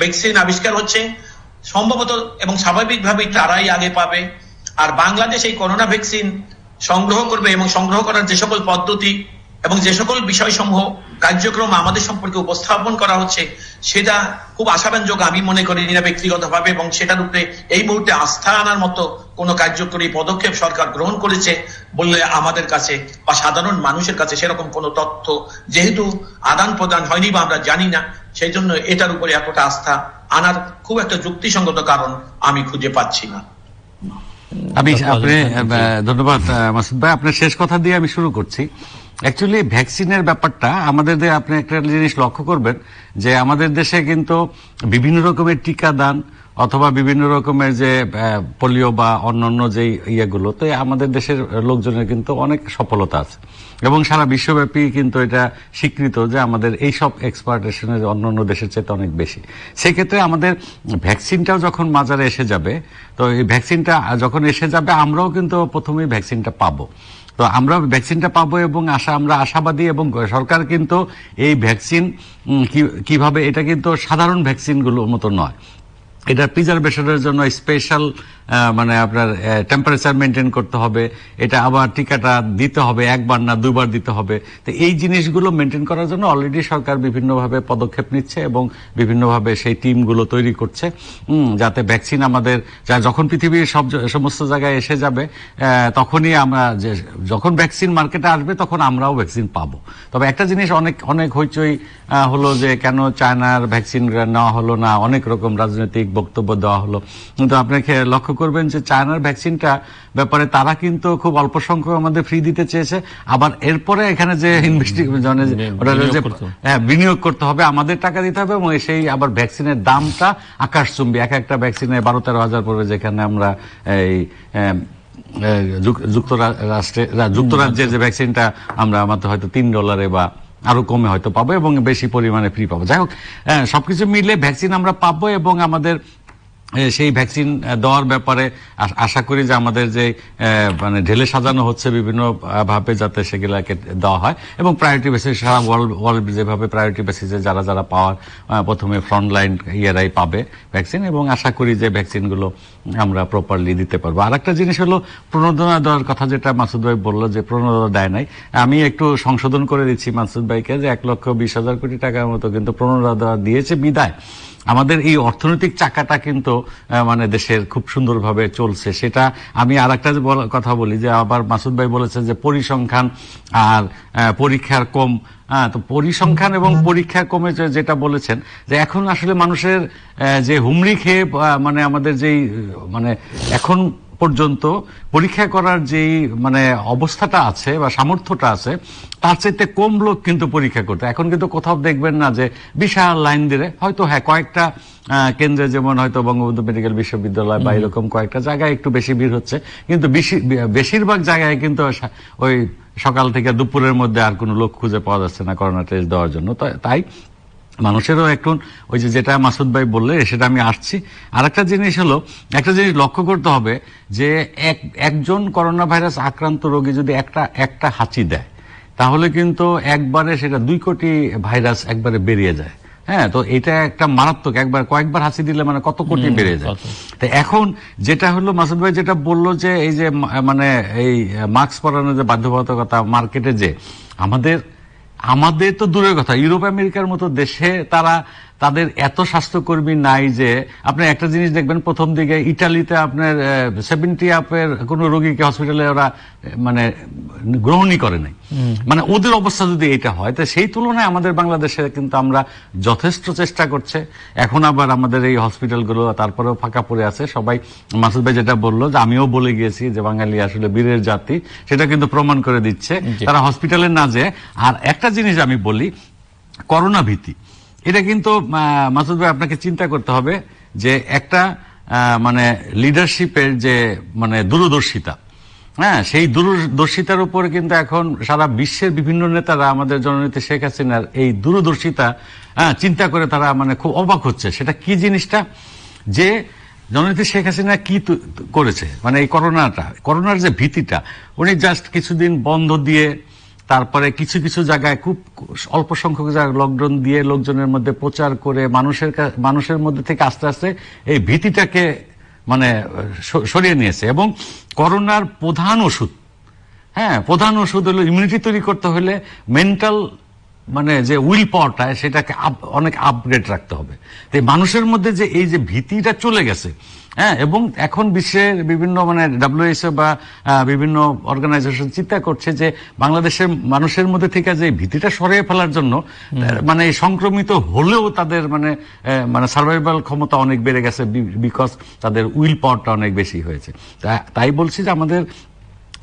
ভ্যাকসিন আবিষ্কার হচ্ছে, সম্ভবত এবং স্বাভাবিকভাবেই তারাই আগে পাবে। আর বাংলাদেশ এই করোনা ভ্যাকসিন সংগ্রহ করবে এবং সংগ্রহ করার যে সকল পদ্ধতি এবং যে সকল বিষয়সমূহ কার্যক্রম আমাদের সম্পর্কে উপস্থাপন করা হচ্ছে, সেটা খুব আশাব্যঞ্জক আমি মনে করি না ব্যক্তিগতভাবে এবং সেটার উপরে এই মুহূর্তে আস্থা আনার মতো কোনো কার্যকরী পদক্ষেপ সরকার গ্রহণ করেছে বললে আমাদের কাছে বা সাধারণ মানুষের কাছে সেরকম কোনো তথ্য যেহেতু আদান প্রদান হয়নি বা আমরা জানি না, সেই জন্য এটার উপরে এতটা আস্থা আনার খুব একটা যুক্তিসঙ্গত কারণ আমি খুঁজে পাচ্ছি না। আমি, আপনি ধন্যবাদ মাসুদ ভাই। আপনার শেষ কথা দিয়ে আমি শুরু করছি। অ্যাকচুয়ালি ভ্যাকসিনের ব্যাপারটা আমাদের আপনি একটা জিনিস লক্ষ্য করবেন যে আমাদের দেশে কিন্তু বিভিন্ন রকমের টিকা দান অথবা বিভিন্ন রকমের যে পোলিও বা অন্যান্য যে ইয়েগুলো, তো আমাদের দেশের লোকজনের কিন্তু অনেক সফলতা আছে। এবং সারা বিশ্বব্যাপী কিন্তু এটা স্বীকৃত যে আমাদের এই সব এক্সপার্টেশনের অন্যান্য দেশের চেয়ে অনেক বেশি। সেক্ষেত্রে আমাদের ভ্যাকসিনটাও যখন মাজারে এসে যাবে, তো এই ভ্যাকসিনটা যখন এসে যাবে, আমরাও কিন্তু প্রথমেই ভ্যাকসিনটা পাবো। তো আমরা ভ্যাকসিনটা পাবো এবং আশা আমরা আশাবাদী এবং সরকার কিন্তু এই ভ্যাকসিন কীভাবে, এটা কিন্তু সাধারণ ভ্যাকসিনগুলোর মতো নয়। এটা প্রিজার্ভেশনের জন্য স্পেশাল মানে আপনার টেম্পারেচার মেনটেন করতে হবে। এটা আবার টিকাটা দিতে হবে, একবার না দুবার দিতে হবে। তো এই জিনিসগুলো মেনটেন করার জন্য অলরেডি সরকার বিভিন্নভাবে পদক্ষেপ নিচ্ছে এবং বিভিন্নভাবে সেই টিমগুলো তৈরি করছে। যাতে ভ্যাকসিন আমাদের, যা- যখন পৃথিবীর সব সমস্ত জায়গায় এসে যাবে তখনই আমরা যে, যখন ভ্যাকসিন মার্কেটে আসবে, তখন আমরাও ভ্যাকসিন পাবো। তবে একটা জিনিস অনেক অনেক হইচই হলো যে কেন চায়নার ভ্যাকসিন নেওয়া হলো না, অনেক রকম রাজনৈতিক বক্তব্য দেওয়া হলো। কিন্তু আপনাকে লক্ষ্য করবেন যে চায়নার ভ্যাকসিনটা ব্যাপারে তারা কিন্তু খুব অল্প সংখ্যক আমাদের ফ্রি দিতে চেয়েছে। আবার এরপরে এখানে যে ইনভেস্টিগেশন বিনিয়োগ করতে হবে। হ্যাঁ বিনিয়োগ করতে হবে আমাদের টাকা দিতে হবে এবং সেই আবার ভ্যাকসিনের দামটা আকাশচুম্বী। এক একটা ভ্যাকসিনে বারো তেরো হাজার পড়বে যেখানে আমরা এই যুক্তরাষ্ট্রে যুক্তরাজ্যের যে ভ্যাকসিনটা আমরা আমাদের হয়তো তিন ডলারে বা আরও কমে হয়তো পাবো এবং বেশি পরিমাণে ফ্রি পাবো। যাই হোক সব সবকিছু মিলে ভ্যাকসিন আমরা পাবো এবং আমাদের সেই ভ্যাকসিন দেওয়ার ব্যাপারে আশা করি যে আমাদের যে মানে ঢেলে সাজানো হচ্ছে বিভিন্ন ভাবে যাতে সেগুলাকে দেওয়া হয়। এবং প্রায়োরিটি বেসিস সারা ওয়ার্ল্ড ওয়ার্ল্ড যেভাবে প্রায়োরিটি বেসিসে যারা যারা পাওয়ার প্রথমে ফ্রন্ট লাইন ইয়েরাই পাবে ভ্যাকসিন এবং আশা করি যে ভ্যাকসিনগুলো আমরা প্রপারলি দিতে পারব। আর একটা জিনিস হলো প্রণোদনা দেওয়ার কথা যেটা মাসুদ ভাই বলল যে প্রণোদনা দেয় নাই। আমি একটু সংশোধন করে দিচ্ছি মাসুদ ভাইকে যে এক লক্ষ বিশ হাজার কোটি টাকার মতো কিন্তু প্রণোদনা দেওয়া দিয়েছে বিদায়। আমাদের এই অর্থনৈতিক চাকাটা কিন্তু মানে দেশের খুব সুন্দরভাবে চলছে। সেটা আমি আর একটা কথা বলি, যে আবার মাসুদ ভাই বলেছে যে পরিসংখ্যান আর পরীক্ষার কম। হ্যাঁ তো পরিসংখ্যান এবং পরীক্ষা কমে যেটা বলেছেন, যে এখন আসলে মানুষের যে হুমড়ি খেয়ে মানে আমাদের যেই মানে এখন পর্যন্ত পরীক্ষা করার যে মানে অবস্থাটা আছে বা সামর্থ্যটা আছে তার চাইতে কম লোক কিন্তু পরীক্ষা করতে। এখন কিন্তু কোথাও দেখবেন না যে বিশাল লাইন দিয়ে হয়তো হ্যাঁ কয়েকটা কেন্দ্রে যেমন হয়তো বঙ্গবন্ধু মেডিকেল বিশ্ববিদ্যালয় বা এরকম কয়েকটা জায়গায় একটু বেশি ভিড় হচ্ছে কিন্তু বেশি- বেশিরভাগ জায়গায় কিন্তু ওই সকাল থেকে দুপুরের মধ্যে আর কোনো লোক খুঁজে পাওয়া যাচ্ছে না করোনা টেস্ট দেওয়ার জন্য। তাই মানুষেরও এখন ওই যে যেটা মাসুদ ভাই বললে সেটা আমি আসছি। আর একটা জিনিস হলো একটা জিনিস লক্ষ্য করতে হবে যে এক একজন করোনা ভাইরাস আক্রান্ত রোগী যদি একটা একটা হাঁচি দেয় তাহলে কিন্তু একবারে সেটা দুই কোটি ভাইরাস একবারে বেরিয়ে যায়। হ্যাঁ তো এটা একটা মারাত্মক একবার কয়েকবার হাসি দিলে মানে কত কোটি বেড়ে যায়। তো এখন যেটা হলো মাসুদ ভাই যেটা বলল যে এই যে মানে এই মাস্ক পরানোর যে বাধ্যবাধকতা মার্কেটে যে আমাদের আমাদের তো দূরের কথা ইউরোপ আমেরিকার মতো দেশে তারা তাদের এত স্বাস্থ্যকর্মী নাই যে আপনি একটা জিনিস দেখবেন প্রথম দিকে ইটালিতে আপনার সেভেন্টি আপের কোন রোগীকে হসপিটালে ওরা মানে গ্রহণই করে নাই। মানে ওদের অবস্থা যদি এটা হয় তো সেই তুলনায় আমাদের বাংলাদেশে কিন্তু আমরা যথেষ্ট চেষ্টা করছে। এখন আবার আমাদের এই হসপিটালগুলো তারপরেও ফাঁকা পড়ে আছে। সবাই মাসুদ ভাই যেটা বলল যে আমিও বলে গিয়েছি যে বাঙালি আসলে বীরের জাতি সেটা কিন্তু প্রমাণ করে দিচ্ছে। তারা হসপিটালে না যেয়ে আর একটা জিনিস আমি বলি করোনা ভীতি এটা কিন্তু মাসুদ ভাই আপনাকে চিন্তা করতে হবে যে একটা মানে লিডারশিপের যে মানে দূরদর্শিতা হ্যাঁ সেই দূরদর্শিতার উপরে কিন্তু এখন সারা বিশ্বের বিভিন্ন নেতারা আমাদের জননেত্রী শেখ হাসিনার এই দূরদর্শিতা হ্যাঁ, চিন্তা করে তারা মানে খুব অবাক হচ্ছে। সেটা কি জিনিসটা? যে জননেত্রী শেখ হাসিনা কি করেছে? মানে এই করোনাটা করোনার যে ভীতিটা উনি জাস্ট কিছুদিন বন্ধ দিয়ে তারপরে কিছু কিছু জায়গায় খুব অল্প সংখ্যক জায়গায় লকডাউন দিয়ে লোকজনের মধ্যে প্রচার করে মানুষের মানুষের মধ্যে থেকে আস্তে আস্তে এই ভীতিটাকে মানে সরিয়ে নিয়েছে। এবং করোনার প্রধান ওষুধ হ্যাঁ প্রধান ওষুধ হলো ইমিউনিটি তৈরি করতে হলে মেন্টাল মানে যে উইল পাওয়ারটা সেটাকে অনেক আপগ্রেড রাখতে হবে। তাই মানুষের মধ্যে যে এই যে ভীতিটা চলে গেছে হ্যাঁ এবং এখন বিশ্বের বিভিন্ন মানে ডাব্লিউএসও বা বিভিন্ন অর্গানাইজেশন চিন্তা করছে যে বাংলাদেশের মানুষের মধ্যে থেকে যে ভীতিটা সরিয়ে ফেলার জন্য মানে সংক্রমিত হলেও তাদের মানে মানে সার্ভাইভাল ক্ষমতা অনেক বেড়ে গেছে বিকজ তাদের উইল পাওয়ারটা অনেক বেশি হয়েছে। তা- তাই বলছি যে আমাদের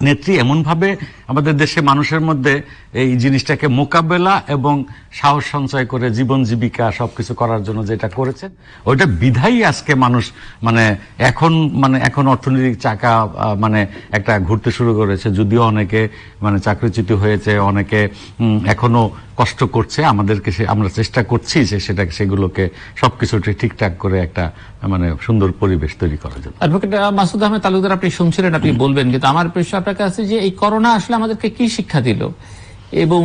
নেত্রী এমনভাবে আমাদের দেশে মানুষের মধ্যে এই জিনিসটাকে মোকাবেলা এবং সাহস সঞ্চয় করে জীবন জীবিকা সবকিছু করার জন্য যেটা করেছেন ওইটা বিধাই আজকে মানুষ মানে এখন মানে এখন অর্থনৈতিক চাকা মানে একটা ঘুরতে শুরু করেছে। যদিও অনেকে মানে চাকরিচ্যুত হয়েছে, অনেকে এখনও কষ্ট করছে। আমাদেরকে সে- আমরা চেষ্টা করছি যে সেটা সেগুলোকে সবকিছুকে ঠিকঠাক করে একটা মানে সুন্দর পরিবেশ তৈরি করার জন্য। মাসুদ আপনি শুনছিলেন, আপনি বলবেন, কিন্তু আমার প্রশ্ন আপনার কাছে যে এই করোনা আসলে আমাদেরকে কি শিক্ষা দিল? এবং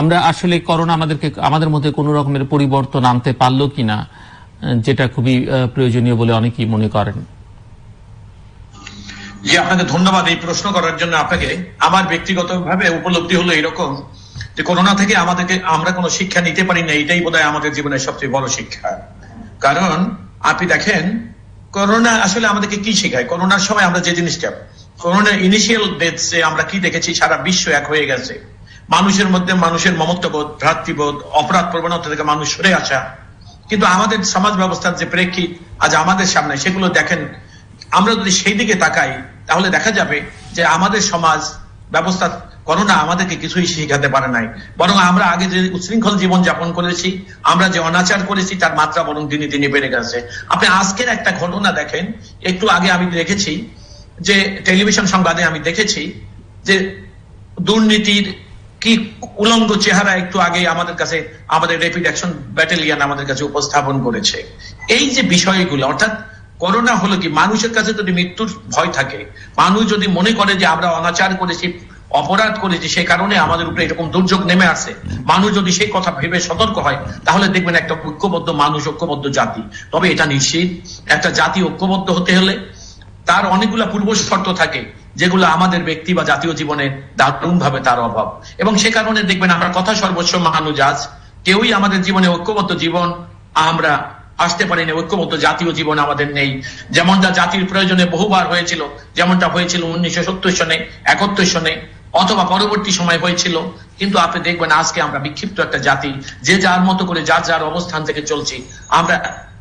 আমরা আসলে করোনা আমাদেরকে, আমাদের মধ্যে কোনো রকমের পরিবর্তন আনতে পারল কিনা, যেটা খুবই প্রয়োজনীয় বলে অনেকেই মনে করেন। জি, আপনাকে ধন্যবাদ এই প্রশ্ন করার জন্য। আপনাকে আমার ব্যক্তিগতভাবে উপলব্ধি হলো এরকম যে করোনা থেকে আমাদেরকে, আমরা কোনো শিক্ষা নিতে পারি না, এটাই বোধহয় আমাদের জীবনের সবচেয়ে বড় শিক্ষা। কারণ, আপনি দেখেন করোনা আসলে আমাদেরকে কি শেখায়? করোনার সময় আমরা যে জিনিসটা, করোনার ইনিশিয়াল ডেটসে আমরা কি দেখেছি? সারা বিশ্ব এক হয়ে গেছে। মানুষের মধ্যে মানুষের মমত্ববোধ, ভ্রাতৃবোধ, অপরাধ প্রবণতা থেকে মানুষ সরে আসা। কিন্তু আমাদের সমাজ ব্যবস্থার যে প্রেক্ষিত আজ আমাদের সামনে, সেগুলো দেখেন, আমরা যদি সেই দিকে তাকাই, তাহলে দেখা যাবে যে আমাদের সমাজ ব্যবস্থা করোনা আমাদেরকে কিছুই শেখাতে পারে নাই। বরং আমরা আগে যে উচ্ছৃঙ্খল জীবন যাপন করেছি, আমরা যে অনাচার করেছি, তার মাত্রা বরং দিনে দিনে বেড়ে গেছে। আপনি আজকের একটা ঘটনা দেখেন, একটু আগে আমি দেখেছি যে টেলিভিশন সংবাদে আমি দেখেছি যে দুর্নীতির কি উলঙ্গ চেহারা একটু আগে আমাদের কাছে, আমাদের র্যাপিড অ্যাকশন ব্যাটালিয়ান আমাদের কাছে উপস্থাপন করেছে। এই যে বিষয়গুলো, অর্থাৎ করোনা হলো কি, মানুষের কাছে যদি মৃত্যুর ভয় থাকে, মানুষ যদি মনে করে যে আমরা অনাচার করেছি অপরাধ করেছি সে কারণে আমাদের উপরে এরকম দুর্যোগ নেমে আসে। মানুষ যদি সেই কথা ভেবে সতর্ক হয়, তাহলে দেখবেন একটা ঐক্যবদ্ধ মানুষ, ঐক্যবদ্ধ জাতি। তবে এটা নিশ্চিত, একটা জাতি ঐক্যবদ্ধ হতে হলে তার অনেকগুলা পূর্ব শর্ত থাকে, যেগুলো আমাদের ব্যক্তি বা জাতীয় জীবনে দারুণ ভাবে তার অভাব। এবং সে কারণে দেখবেন আমরা কথা সর্বস্ব মানুষ আজ কেউই আমাদের জীবনে ঐক্যবদ্ধ জীবন আমরা আসতে পারি না ঐক্যবদ্ধ জাতীয় জীবন আমাদের নেই। যেমনটা জাতির প্রয়োজনে বহুবার হয়েছিল, যেমনটা হয়েছিল উনিশশো সত্তর সনে, একাত্তর সনে। অথবা পরবর্তী সময় হয়েছিল, কিন্তু আপনি দেখবেন আজকে আমরা বিক্ষিপ্ত একটা জাতি, যে যার মতো করে যার যার অবস্থান থেকে চলছি। আমরা,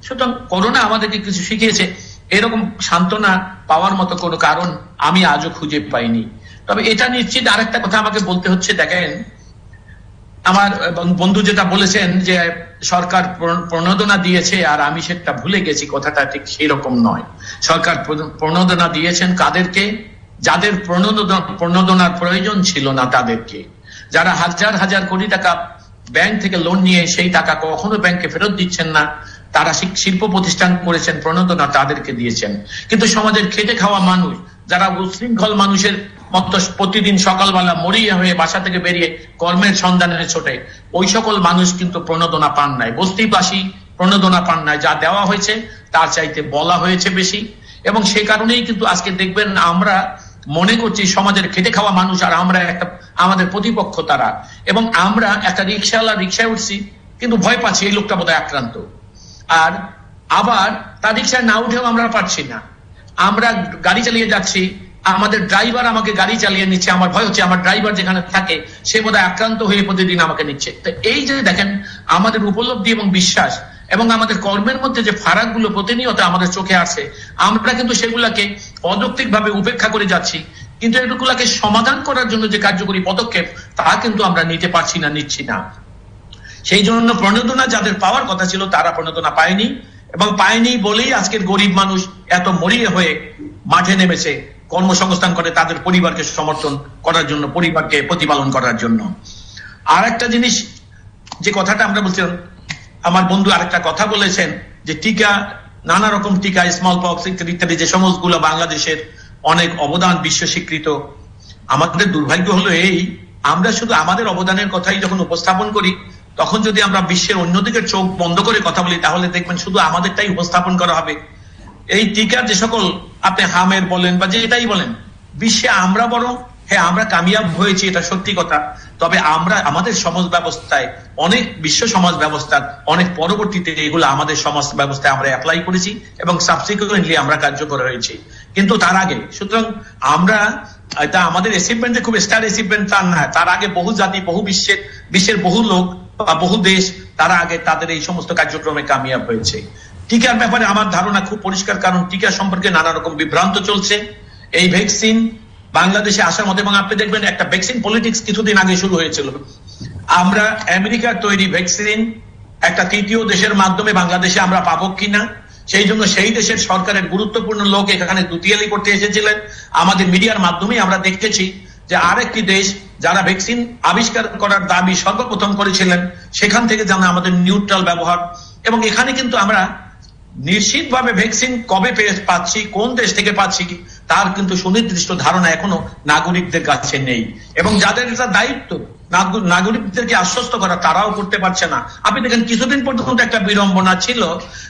সুতরাং করোনা আমাদেরকে কিছু শিখিয়েছে। এরকম সান্ত্বনা পাওয়ার মতো কোনো কারণ আমি আজও খুঁজে পাইনি। তবে এটা নিশ্চিত আরেকটা কথা আমাকে বলতে হচ্ছে, দেখেন, আমার বন্ধু যেটা বলেছেন যে সরকার প্রণোদনা দিয়েছে আর আমি সেটা ভুলে গেছি, কথাটা ঠিক সেই রকম নয়। সরকার প্রণোদনা দিয়েছেন কাদেরকে? যাদের প্রণোদনা প্রণোদনার প্রয়োজন ছিল না তাদেরকে। যারা হাজার হাজার কোটি টাকা ব্যাংক থেকে লোন নিয়ে সেই টাকা কখনো ব্যাংকে ফেরত দিচ্ছেন না, তারা শিল্প প্রতিষ্ঠান করেছেন, প্রণোদনা তাদেরকে দিয়েছেন। কিন্তু সমাজের খেটে খাওয়া মানুষ, যারা উশৃঙ্খল মানুষের মতো প্রতিদিন সকালবেলা মরিয়া হয়ে বাসা থেকে বেরিয়ে কর্মের সন্ধানে ছোটে, ওই সকল মানুষ কিন্তু প্রণোদনা পান নাই। বস্তিবাসী প্রণোদনা পান নাই। যা দেওয়া হয়েছে, তার চাইতে বলা হয়েছে বেশি। এবং সে কারণেই কিন্তু আজকে দেখবেন আমরা মনে করছি সমাজের খেটে খাওয়া মানুষ আর আমরা একটা, আমাদের প্রতিপক্ষ তারা। এবং আমরা একটা রিক্সাওয়ালা রিক্সায় উঠছি, কিন্তু ভয় পাচ্ছি এই লোকটা বোধহয় আক্রান্ত। আর আবার তার রিক্সায় না উঠেও আমরা পারছি না। আমরা গাড়ি চালিয়ে যাচ্ছি, আমাদের ড্রাইভার আমাকে গাড়ি চালিয়ে নিচ্ছে, আমার ভয় হচ্ছে, আমার ড্রাইভার যেখানে থাকে, সে বোধহয় আক্রান্ত হয়ে প্রতিদিন আমাকে নিচ্ছে। তো এই যে দেখেন, আমাদের উপলব্ধি এবং বিশ্বাস এবং আমাদের কর্মের মধ্যে যে ফারাকগুলো প্রতিনিয়ত আমাদের চোখে আসে, আমরা কিন্তু সেগুলাকে অযৌক্তিক ভাবে উপেক্ষা করে যাচ্ছি। কিন্তু এগুলোকে সমাধান করার জন্য যে কার্যকরী পদক্ষেপ, তা কিন্তু আমরা নিতে পারছি না, নিচ্ছি না। সেই জন্য প্রণোদনা যাদের পাওয়ার কথা ছিল, তারা প্রণোদনা পায়নি এবং পায়নি বলেই আজকের গরিব মানুষ এত মরিয়ে হয়ে মাঠে নেমেছে, কর্মসংস্থান করে তাদের পরিবারকে সমর্থন করার জন্য, পরিবারকে প্রতিপালন করার জন্য। আর একটা জিনিস, যে কথাটা আমরা বলছিলাম আমার বন্ধু আরেকটা কথা বলেছেন যে টিকা, নানা রকম টিকা স্মল পক্স ইত্যাদি, যে সমস্তগুলো বাংলাদেশের অনেক অবদান বিশ্ব স্বীকৃত আমাদের দুর্ভাগ্য হলো এই, আমরা শুধু আমাদের অবদানের কথাই যখন উপস্থাপন করি, তখন যদি আমরা বিশ্বের অন্যদিকে চোখ বন্ধ করে কথা বলি, তাহলে দেখবেন শুধু আমাদেরটাই উপস্থাপন করা হবে। এই টিকার যে সকল আপনি হামের বলেন বা যেটাই বলেন, বিশ্বে আমরা বরং হ্যাঁ আমরা কামিয়াব হয়েছি, এটা সত্যি কথা। তবে আমরা, আমাদের সমাজ ব্যবস্থায় অনেক বিশ্ব সমাজ ব্যবস্থার অনেক পরবর্তীতে এগুলো আমাদের সমাজ ব্যবস্থায় আমরা অ্যাপ্লাই করেছি এবং সাবসিকুয়েন্টলি আমরা কার্যকর হয়েছি। কিন্তু তার আগে, সুতরাং আমরা, এটা আমাদের অ্যাচিভমেন্ট খুব স্টার অ্যাচিভমেন্ট তার না, তার আগে বহু জাতি, বহু বিশ্বের বিশ্বের বহু লোক বা বহু দেশ, তারা আগে তাদের এই সমস্ত কার্যক্রমে কামিয়াব হয়েছে। টিকার ব্যাপারে আমার ধারণা খুব পরিষ্কার, কারণ টিকা সম্পর্কে নানা রকম বিভ্রান্ত চলছে। এই ভ্যাকসিন বাংলাদেশে আসার মতো। এবং আপনি দেখবেন একটা ভ্যাকসিন পলিটিক্স কিছুদিন আগে শুরু হয়েছিল। আমরা আমেরিকার তৈরি ভ্যাকসিন একটা তৃতীয় দেশের মাধ্যমে বাংলাদেশে আমরা পাবো কিনা, সেই জন্য সেই দেশের সরকারের গুরুত্বপূর্ণ লোক এখানে দুতিয়ালি করতে এসেছিলেন। আমাদের মিডিয়ার মাধ্যমে আমরা দেখেছি যে আরেকটি দেশ যারা ভ্যাকসিন আবিষ্কার করার দাবি সর্বপ্রথম করেছিলেন, সেখান থেকে জানা আমাদের নিউট্রাল ব্যবহার। এবং এখানে কিন্তু আমরা নিশ্চিতভাবে ভ্যাকসিন কবে পাচ্ছি, কোন দেশ থেকে পাচ্ছি তার কিন্তু সুনির্দিষ্ট ধারণা এখনও নাগরিকদের কাছে নেই। এবং যাদের এটা দায়িত্ব নাগরিকদেরকে আশ্বস্ত করা, তারাও করতে পারছে না। আপনি দেখেন, কিছুদিন পর্যন্ত একটা বিড়ম্বনা ছিল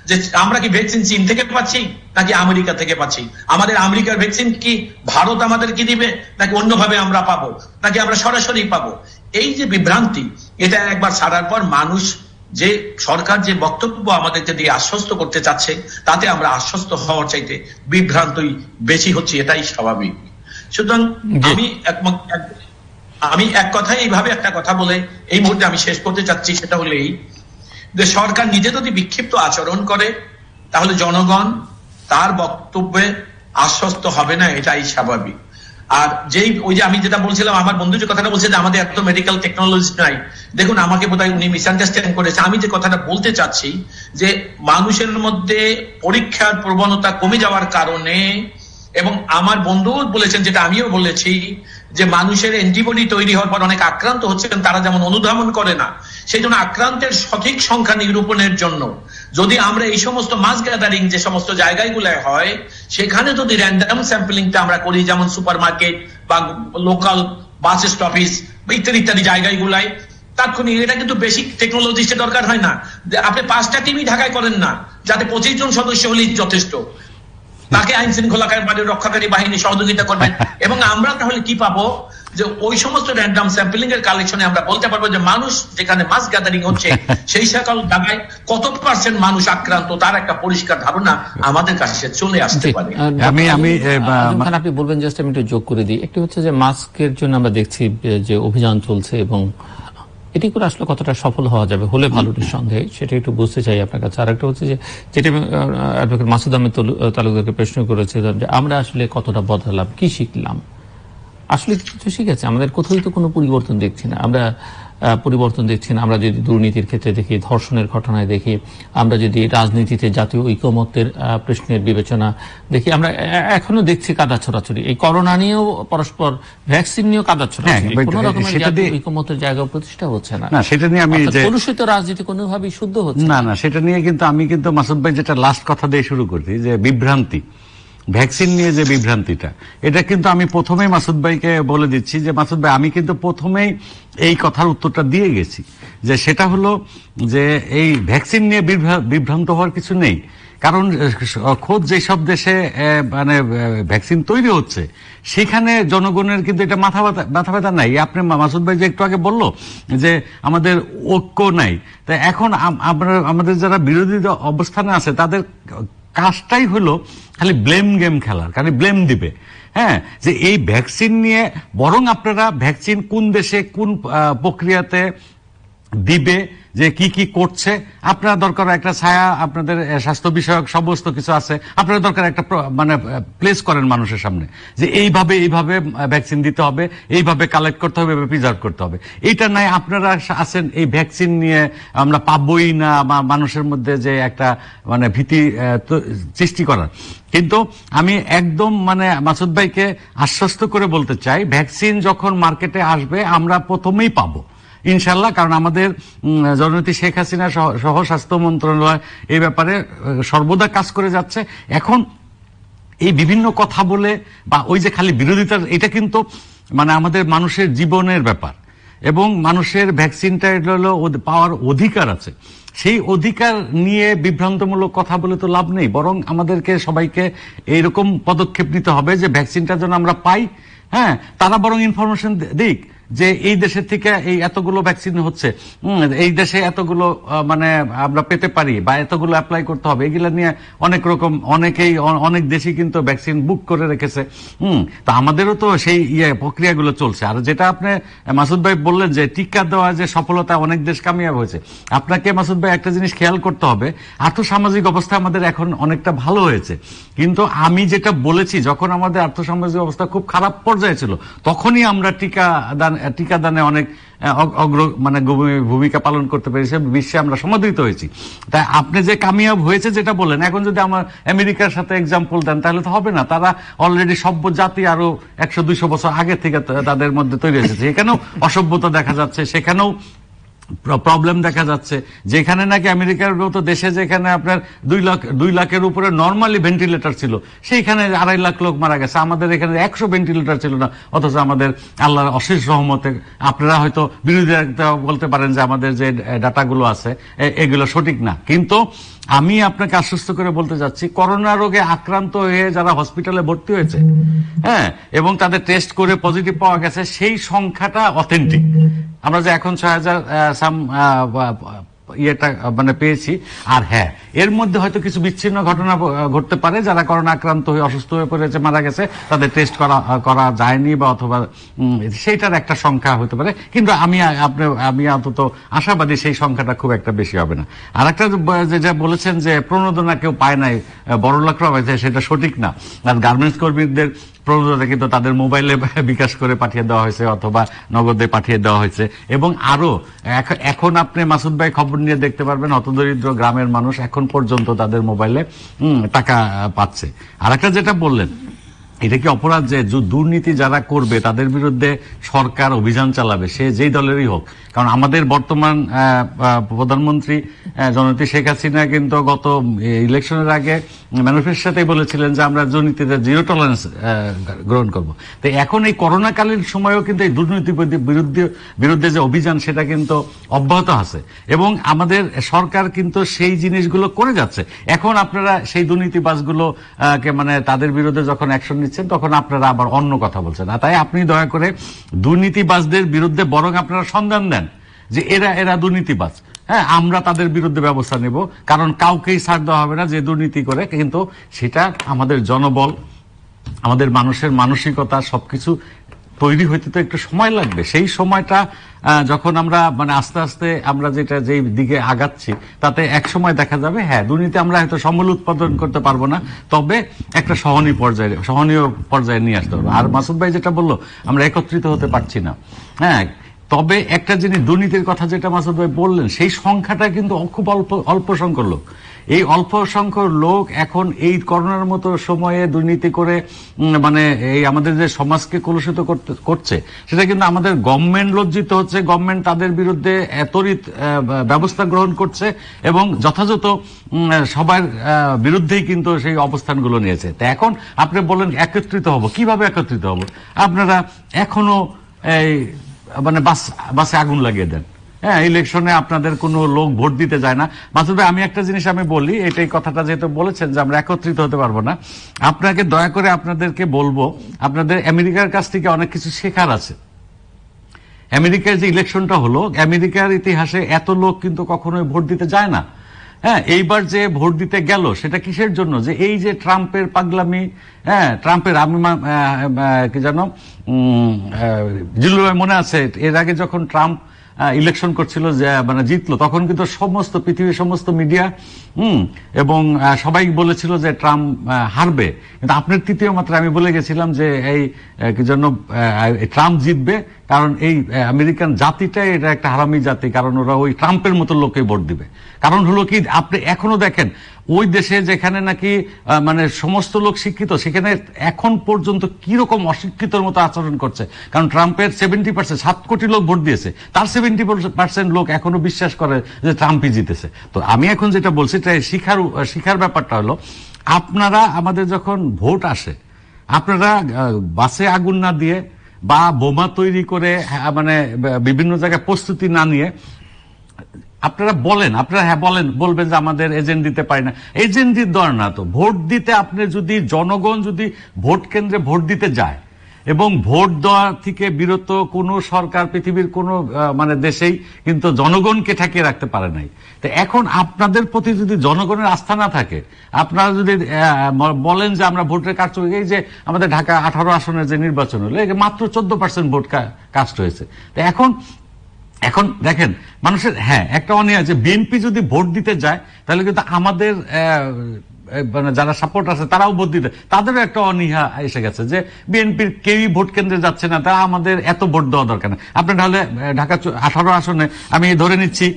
যে আমরা কি ভ্যাকসিন চীন থেকে পাচ্ছি, নাকি আমেরিকা থেকে পাচ্ছি? আমাদের আমেরিকার ভ্যাকসিন কি, ভারত আমাদের কি দিবে, নাকি অন্যভাবে আমরা পাবো, নাকি আমরা সরাসরি পাবো? এই যে বিভ্রান্তি, এটা একবার ছাড়ার পর মানুষ যে সরকার যে বক্তব্য আমাদেরকে দিয়ে আশ্বস্ত করতে চাচ্ছে তাতে আমরা আশ্বস্ত হওয়ার চাইতে বিভ্রান্তই বেশি হচ্ছে এটাই স্বাভাবিক সুতরাং। আমি আমি এক কথায় এইভাবে একটা কথা বলে এই মুহূর্তে আমি শেষ করতে চাচ্ছি সেটা হলো এই যে সরকার নিজে যদি বিক্ষিপ্ত আচরণ করে তাহলে জনগণ তার বক্তব্যে আশ্বস্ত হবে না এটাই স্বাভাবিক আর যেই, ওই যে আমি যেটা বলছিলাম, আমার বন্ধু যে কথাটা বলছে যে আমাদের এত মেডিকেল টেকনোলজি নাই, দেখুন, আমাকে বোধহয় উনি মিসআন্ডারস্ট্যান্ড করেছে। আমি যে কথাটা বলতে চাচ্ছি যে মানুষের মধ্যে পরীক্ষার প্রবণতা কমে যাওয়ার কারণে, এবং আমার বন্ধুও বলেছেন, যেটা আমিও বলেছি, যে মানুষের অ্যান্টিবডি তৈরি হওয়ার পর অনেক আক্রান্ত হচ্ছেন, তারা যেমন অনুধাবন করে না সেই জন্য আক্রান্তের সঠিক সংখ্যা নিরূপণের জন্য যদি আমরা এই সমস্ত মাস গ্যাদারিং যে সমস্ত জায়গাগুলোয় হয় সেখানে যদি র্যান্ডাম স্যাম্পলিংটা আমরা করি যেমন সুপার মার্কেট বা লোকাল বাস স্টপিস ইত্যাদি ইত্যাদি জায়গাগুলাই তাৎক্ষণিক এটা কিন্তু বেসিক টেকনোলজিস্টের দরকার হয় না। আপনি পাঁচটা টিমই ঢাকায় করেন না যাতে পঁচিশ জন সদস্য হলেই যথেষ্ট। তাকে আইন শৃঙ্খলা রক্ষাকারী বাহিনী সহযোগিতা করবেন। এবং আমরা তাহলে কি পাবো? যে ওই সমস্ত র্যান্ডাম স্যাম্পলিং এর কালেকশনে আমরা বলতে পারব যে মানুষ যেখানে মাস গ্যাদারিং হচ্ছে সেই সকল জায়গায় কত পার্সেন্ট মানুষ আক্রান্ত তার একটা পরিষ্কার ধারণা আমাদের কাছে চলে আসতে পারে। আমি- আমি, আপনি বলবেন জাস্ট আমি একটু যোগ করে দিই। একটি হচ্ছে যে মাস্কের জন্য আমরা দেখছি যে অভিযান চলছে এবং এটি করে আসলে কতটা সফল হওয়া যাবে হলে ভালো নিঃসন্দেহে সেটা একটু বুঝতে চাই আপনার কাছে। আর একটা হচ্ছে যে যেটা অ্যাডভোকেট মাসুদ আহমেদ তালুকদারকে প্রশ্ন করেছিলাম যে আমরা আসলে কতটা বদলাম কি শিখলাম? আসলে কিছু শিখেছে আমাদের কোথাও তো কোনো পরিবর্তন দেখছি না। আমরা পরিবর্তন দেখছি আমরা যদি দুর্নীতির ক্ষেত্রে দেখি ধর্ষণের ঘটনায় দেখি আমরা যদি রাজনীতিতে জাতীয় ঐকমত্যের প্রশ্নের বিবেচনা দেখি আমরা এখনও দেখছি কাদা ছড়াছড়ি। এই করোনা নিয়েও পরস্পর ভ্যাকসিন নিয়েও কাদা ছড়াছড়ি। হ্যাঁ, রকমের জাতীয় ঐকমত্যের জায়গা প্রতিষ্ঠা হচ্ছে না। সেটা নিয়ে আমি কলুষিত রাজনীতি কোনোভাবেই শুদ্ধ হচ্ছে না না। সেটা নিয়ে কিন্তু আমি কিন্তু মাসুদ ভাই যেটা লাস্ট কথা দিয়ে শুরু করছি যে বিভ্রান্তি। ভ্যাকসিন নিয়ে যে বিভ্রান্তিটা, এটা কিন্তু আমি প্রথমেই মাসুদ ভাইকে বলে দিচ্ছি যে, মাসুদ ভাই, আমি কিন্তু প্রথমেই এই কথার উত্তরটা দিয়ে গেছি যে, সেটা হলো যে, এই ভ্যাকসিন নিয়ে বিভ্রান্ত হওয়ার কিছু নেই। কারণ খোদ যেসব দেশে মানে ভ্যাকসিন তৈরি হচ্ছে, সেখানে জনগণের কিন্তু এটা মাথা ব্যথা মাথা ব্যথা নাই। আপনি মাসুদ ভাই যে একটু আগে বলল যে, আমাদের ঐক্য নাই। তা এখন আমরা, আমাদের যারা বিরোধী অবস্থানে আছে, তাদের কাজটাই হলো খালি ব্লেম গেম খেলার, খালি ব্লেম দিবে। হ্যাঁ? যে এই ভ্যাকসিন নিয়ে বরং আপনারা ভ্যাকসিন কোন দেশে, কোন প্রক্রিয়াতে দিবে যে কি কি করছে। আপনার দরকার একটা ছায়া, আপনাদের স্বাস্থ্য বিষয়ক সমস্ত কিছু আছে। আপনার দরকার একটা মানে প্লেস করেন মানুষের সামনে। যে এইভাবে এইভাবে ভ্যাকসিন দিতে হবে, এইভাবে কালেক্ট করতে হবে প্রিজার্ভ করতে হবে। এইটা নাই, আপনারা আছেন এই ভ্যাকসিন নিয়ে আমরা পাবই না, বা মানুষের মধ্যে যে একটা মানে ভীতি সৃষ্টি করার। কিন্তু আমি একদম মানে মাসুদ ভাইকে আশ্বস্ত করে বলতে চাই ভ্যাকসিন যখন মার্কেটে আসবে, আমরা প্রথমেই পাবো। ইনশাল্লাহ কারণ আমাদের উম, জননেত্রী শেখ হাসিনা সহ- স্বাস্থ্য মন্ত্রণালয় এই ব্যাপারে সর্বদা কাজ করে যাচ্ছে। এখন এই বিভিন্ন কথা বলে বা ওই যে খালি বিরোধিতার এটা কিন্তু মানে আমাদের মানুষের জীবনের ব্যাপার। এবং মানুষের ভ্যাকসিনটা এটা হলো পাওয়ার অধিকার আছে। সেই অধিকার নিয়ে বিভ্রান্তমূলক কথা বলে তো লাভ নেই বরং আমাদেরকে সবাইকে এইরকম পদক্ষেপ নিতে হবে যে ভ্যাকসিনটা যেন আমরা পাই। হ্যাঁ তারা বরং ইনফরমেশন দিক। যে এই দেশের থেকে এই এতগুলো ভ্যাকসিন হচ্ছে এই দেশে এতগুলো মানে আমরা পেতে পারি বা এতগুলো অ্যাপ্লাই করতে হবে, এগুলো নিয়ে অনেক রকম, অনেকেই অনেক দেশই কিন্তু ভ্যাকসিন বুক করে রেখেছে, হুম, তা আমাদেরও তো সেই ইয়ে প্রক্রিয়াগুলো চলছে। আর যেটা আপনি, মাসুদ ভাই বললেন যে টিকা দেওয়া যে সফলতা অনেক দেশ কামিয়াব হয়েছে, আপনাকে মাসুদ ভাই একটা জিনিস খেয়াল করতে হবে, আর্থসামাজিক অবস্থা আমাদের এখন অনেকটা ভালো হয়েছে, কিন্তু আমি যেটা বলেছি, যখন আমাদের আর্থসামাজিক অবস্থা খুব খারাপ পর্যায়ে ছিল, তখনই আমরা টিকা দান টিকাদানে অনেক অগ্র মানে ভূমিকা পালন করতে পেরেছে, বিশ্বে আমরা সমাদৃত হয়েছি। তাই আপনি যে কামিয়াব হয়েছে যেটা বলেন এখন যদি আমার আমেরিকার সাথে এক্সাম্পল দেন, তাহলে তো হবে না। তারা অলরেডি সভ্য জাতি আরও একশো, দুইশো বছর আগে থেকে তাদের মধ্যে তৈরি হয়েছে। এখানেও অসভ্যতা দেখা যাচ্ছে, সেখানেও প্রবলেম দেখা যাচ্ছে। যেখানে নাকি আমেরিকার মতো দেশে যেখানে আপনার দুই লাখ, দুই লাখের উপরে নর্মালি ভেন্টিলেটর ছিল, সেইখানে আড়াই লাখ লোক মারা গেছে। আমাদের এখানে একশো ভেন্টিলেটার ছিল না, অথচ আমাদের আল্লাহর অশেষ রহমতে আপনারা হয়তো বিরোধীরা বলতে পারেন যে আমাদের যে ডাটাগুলো আছে এগুলো সঠিক না। কিন্তু আমি আপনাকে আশ্বস্ত করে বলতে যাচ্ছি, করোনা রোগে আক্রান্ত হয়ে যারা হসপিটালে ভর্তি হয়েছে হ্যাঁ এবং তাদের টেস্ট করে পজিটিভ পাওয়া গেছে, সেই সংখ্যাটা অথেন্টিক আমরা যে এখন ছয় হাজার সাম ইয়েটা মানে পেয়েছি। আর হ্যাঁ এর মধ্যে হয়তো কিছু বিচ্ছিন্ন ঘটনা ঘটতে পারে। যারা করোনা আক্রান্ত হয়ে অসুস্থ হয়ে পড়েছে, মারা গেছে, তাদের টেস্ট করা করা যায়নি বা অথবা সেইটার একটা সংখ্যা হতে পারে। কিন্তু আমি আপনি, আমি অন্তত আশাবাদী সেই সংখ্যাটা খুব একটা বেশি হবে না। আর একটা যেটা বলেছেন যে প্রণোদনা কেউ পায় নাই বড় লোকরা সেটা সঠিক না। আর গার্মেন্টস কর্মীদের প্রণোদনা কিন্তু তাদের মোবাইলে বিকাশ করে পাঠিয়ে দেওয়া হয়েছে অথবা নগদে পাঠিয়ে দেওয়া হয়েছে। এবং আরও, এখ- এখন আপনি মাসুদ ভাই খবর নিয়ে দেখতে পারবেন হতদরিদ্র গ্রামের মানুষ এখন পর্যন্ত তাদের মোবাইলে টাকা পাচ্ছে। আর একটা যেটা বললেন, এটা কি অপরাধ যে দুর্নীতি যারা করবে, তাদের বিরুদ্ধে সরকার অভিযান চালাবে, সে যেই দলেরই হোক কারণ আমাদের বর্তমান প্রধানমন্ত্রী জননেত্রী শেখ হাসিনা কিন্তু গত ইলেকশনের আগে ম্যানিফেস্টোতেই বলেছিলেন যে আমরা দুর্নীতিতে জিরো টলারেন্স গ্রহণ করব। তো এখন এই করোনাকালীন সময়েও কিন্তু এই দুর্নীতি বিরুদ্ধে বিরুদ্ধে যে অভিযান, সেটা কিন্তু অব্যাহত আছে। এবং আমাদের সরকার কিন্তু সেই জিনিসগুলো করে যাচ্ছে। এখন আপনারা সেই দুর্নীতিবাজগুলো কে মানে তাদের বিরুদ্ধে যখন অ্যাকশন নিচ্ছেন, তখন আপনারা আবার অন্য কথা বলছেন। তাই আপনি দয়া করে দুর্নীতিবাজদের বিরুদ্ধে বরং আপনারা সন্ধান দেন। যে এরা এরা দুর্নীতিবাজ। হ্যাঁ আমরা তাদের বিরুদ্ধে ব্যবস্থা নেব, কারণ কাউকেই ছাড় দেওয়া হবে না যে দুর্নীতি করে, কিন্তু সেটা আমাদের জনবল, আমাদের মানুষের মানসিকতা, সবকিছু তৈরি হইতে তো একটু সময় লাগবে। সেই সময়টা যখন আমরা মানে আস্তে আস্তে আমরা যেটা, যেই দিকে আগাচ্ছি, তাতে এক সময় দেখা যাবে হ্যাঁ দুর্নীতি আমরা হয়তো সম্বল উৎপাদন করতে পারব না, তবে একটা সহনীয় পর্যায়ে সহনীয় পর্যায়ে নিয়ে আসতে পারব আর মাসুদ ভাই যেটা বলল, আমরা একত্রিত হতে পারছি না। হ্যাঁ তবে একটা জিনিস দুর্নীতির কথা যেটা মাসুদ ভাই বললেন, সেই সংখ্যাটা কিন্তু খুব অল্প অল্প সংখ্যক লোক। এই অল্প সংখ্যক লোক এখন এই করোনার মতো সময়ে দুর্নীতি করে মানে এই আমাদের যে সমাজকে কলুষিত করছে, সেটা কিন্তু আমাদের গভর্নমেন্ট লজ্জিত হচ্ছে। গভর্নমেন্ট তাদের বিরুদ্ধে তড়িৎ ব্যবস্থা গ্রহণ করছে এবং যথাযথ সবার বিরুদ্ধেই কিন্তু সেই অবস্থানগুলো নিয়েছে। তা এখন আপনি বলেন একত্রিত হব। কীভাবে একত্রিত হব? আপনারা এখনও এই মানে বাস, বাসে আগুন লাগিয়ে দেন। হ্যাঁ ইলেকশনে আপনাদের কোনো লোক ভোট দিতে যায় না। মাসুদ আমি একটা জিনিস আমি বলি এটাই কথাটা যেহেতু বলেছেন যে আমরা একত্রিত হতে পারব না, আপনাকে দয়া করে আপনাদেরকে বলব, আপনাদের আমেরিকার কাছ থেকে অনেক কিছু শেখার আছে। আমেরিকার যে ইলেকশনটা হলো, আমেরিকার ইতিহাসে এত লোক কিন্তু কখনোই ভোট দিতে যায় না। হ্যাঁ এইবার যে ভোট দিতে গেল, সেটা কিসের জন্য? যে এই যে ট্রাম্পের পাগলামি হ্যাঁ ট্রাম্পের আমি কি যেন জিল্লু মনে আছে, এর আগে যখন ট্রাম্প ইলেকশন করছিল, যে মানে জিতলো। তখন কিন্তু সমস্ত পৃথিবীর সমস্ত মিডিয়া হুম, এবং সবাই বলেছিল যে ট্রাম্প হারবে। কিন্তু আপনার তৃতীয় মাত্রা আমি বলে গেছিলাম যে এই জন্য ট্রাম্প জিতবে, কারণ এই আমেরিকান জাতিটাই এটা একটা হারামি জাতি, কারণ ওরা ওই ট্রাম্পের মতো লোককে ভোট দিবে। কারণ হলো কি, আপনি এখনও দেখেন ওই দেশে যেখানে নাকি মানে সমস্ত লোক শিক্ষিত সেখানে এখন পর্যন্ত কীরকম অশিক্ষিতর মতো আচরণ করছে? কারণ ট্রাম্পের সেভেন্টি পার্সেন্ট সাত কোটি লোক ভোট দিয়েছে। তার সেভেন্টি পার্সেন্ট লোক এখনও বিশ্বাস করে যে ট্রাম্পই জিতেছে। তো আমি এখন যেটা বলছি শিখার শিখার ব্যাপারটা হলো আপনারা আমাদের যখন ভোট আসে আপনারা বাসে আগুন না দিয়ে বা বোমা তৈরি করে হ্যাঁ, মানে বিভিন্ন জায়গায় প্রস্তুতি না নিয়ে আপনারা বলেন, আপনারা হ্যাঁ বলেন, বলবেন যে আমাদের এজেন্ট দিতে পারি না। এজেন্ট দর না তো। ভোট দিতে আপনি যদি, জনগণ যদি ভোট কেন্দ্রে ভোট দিতে যায় এবং ভোট দেওয়া থেকে বিরত কোনো সরকার, পৃথিবীর কোনো মানে দেশেই কিন্তু জনগণকে ঠেকিয়ে রাখতে পারে নাই। তো এখন আপনাদের প্রতি যদি জনগণের আস্থা না থাকে, আপনারা যদি বলেন যে আমরা ভোটের কাজ এই যে আমাদের ঢাকা আঠারো আসনের যে নির্বাচন হলো মাত্র চোদ্দ পার্সেন্ট ভোট কাস্ট হয়েছে। তো এখন এখন দেখেন, মানুষের হ্যাঁ একটা অনিয়া আছে। বিএনপি যদি ভোট দিতে যায়, তাহলে কিন্তু আমাদের মানে যারা সাপোর্ট আছে, তারাও ভোট দিতে তাদেরও একটা অনীহা এসে গেছে যে বিএনপির কেউই ভোট কেন্দ্রে যাচ্ছে না। তারা আমাদের এত ভোট দেওয়া দরকার না। আপনার তাহলে ঢাকা আঠারো আসনে আমি ধরে নিচ্ছি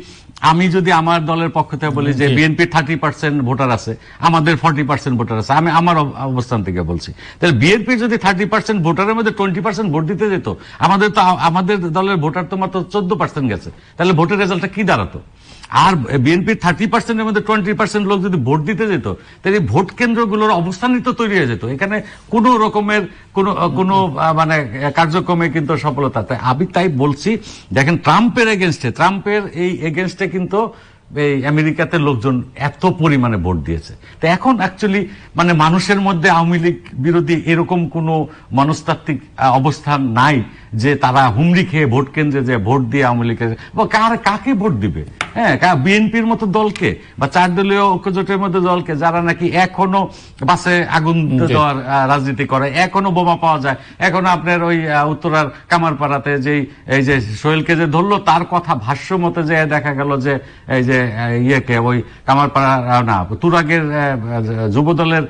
আমি যদি আমার দলের পক্ষ থেকে বলি যে বিএনপি থার্টি পার্সেন্ট ভোটার আছে আমাদের ফর্টি পার্সেন্ট ভোটার আছে আমি আমার অবস্থান থেকে বলছি। তাহলে বিএনপি যদি থার্টি পার্সেন্ট ভোটারের মধ্যে টোয়েন্টি পার্সেন্ট ভোট দিতে যেত আমাদের তো আমাদের দলের ভোটার তো মাত্র চোদ্দ পার্সেন্ট গেছে। তাহলে ভোটের রেজাল্টটা কি দাঁড়াতো? আর বিএনপির থার্টি পার্সেন্টের মধ্যে টোয়েন্টি পার্সেন্ট লোক যদি ভোট দিতে যেত, তাহলে ভোট কেন্দ্রগুলোর অবস্থানই তো তৈরি হয়ে যেত। এখানে কোনো রকমের কোনো কোনো মানে কার্যক্রমে কিন্তু সফলতা। তাই আমি তাই বলছি, দেখেন ট্রাম্পের এগেনস্টে ট্রাম্পের এই এগেনস্টে কিন্তু এই আমেরিকাতে লোকজন এত পরিমাণে ভোট দিয়েছে। তো এখন অ্যাকচুয়ালি মানে মানুষের মধ্যে আওয়ামী লীগ বিরোধী এরকম কোনো মনস্তাত্ত্বিক অবস্থান নাই। যে তারা হুমড়ি খেয়ে ভোট কেন্দ্রে যে ভোট দিয়ে আওয়ামী লীগের কার কাকে ভোট দিবে? হ্যাঁ বিএনপির মতো দলকে বা চার দলীয় ঐক্যজোটের মধ্যে দলকে যারা নাকি এখনও বাসে আগুন দেওয়ার রাজনীতি করে এখনও বোমা পাওয়া যায় এখনও আপনার ওই উত্তরার কামারপাড়াতে যেই এই যে সোহেলকে যে ধরলো তার কথা ভাষ্য মতে যে দেখা গেল যে এই যে ইয়েকে ওই কামারপাড়া না তুরাগের আহ, যুব দলের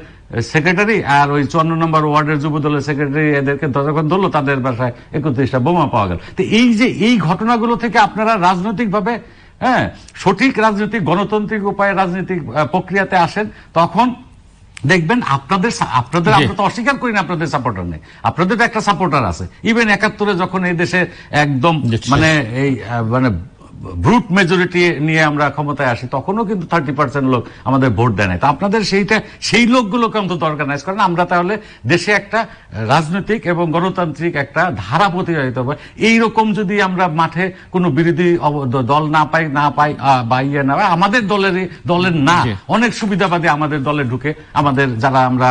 সেক্রেটারি আর ওই চুয়ান্ন নম্বর ওয়ার্ডের যুব দলের সেক্রেটারি এদেরকে যখন ধরলো তাদের বাসায় একত্রিশটা বোমা পাওয়া গেল। তো এই যে এই ঘটনাগুলো থেকে আপনারা রাজনৈতিক ভাবে হ্যাঁ সঠিক রাজনৈতিক গণতান্ত্রিক উপায়ে রাজনৈতিক প্রক্রিয়াতে আসেন তখন দেখবেন আপনাদের আপনাদের আমরা তো অস্বীকার করি না আপনাদের সাপোর্টার নেই আপনাদের তো একটা সাপোর্টার আছে। ইভেন একাত্তরে যখন এই দেশে একদম মানে এই মানে ব্রুট মেজরিটি নিয়ে আমরা ক্ষমতায় আসি তখনও কিন্তু থার্টি পার্সেন্ট লোক আমাদের ভোট দেয় নাই। তো আপনাদের সেইটা সেই লোকগুলোকে অন্তত অর্গানাইজ করেন আমরা তাহলে দেশে একটা রাজনৈতিক এবং গণতান্ত্রিক একটা ধারা প্রতিযোগিত হবে। এইরকম যদি আমরা মাঠে কোনো বিরোধী দল না পাই না পাই বা ইয়ে না পাই আমাদের দলেরই দলের না। অনেক সুবিধাবাদী আমাদের দলে ঢুকে আমাদের যারা আমরা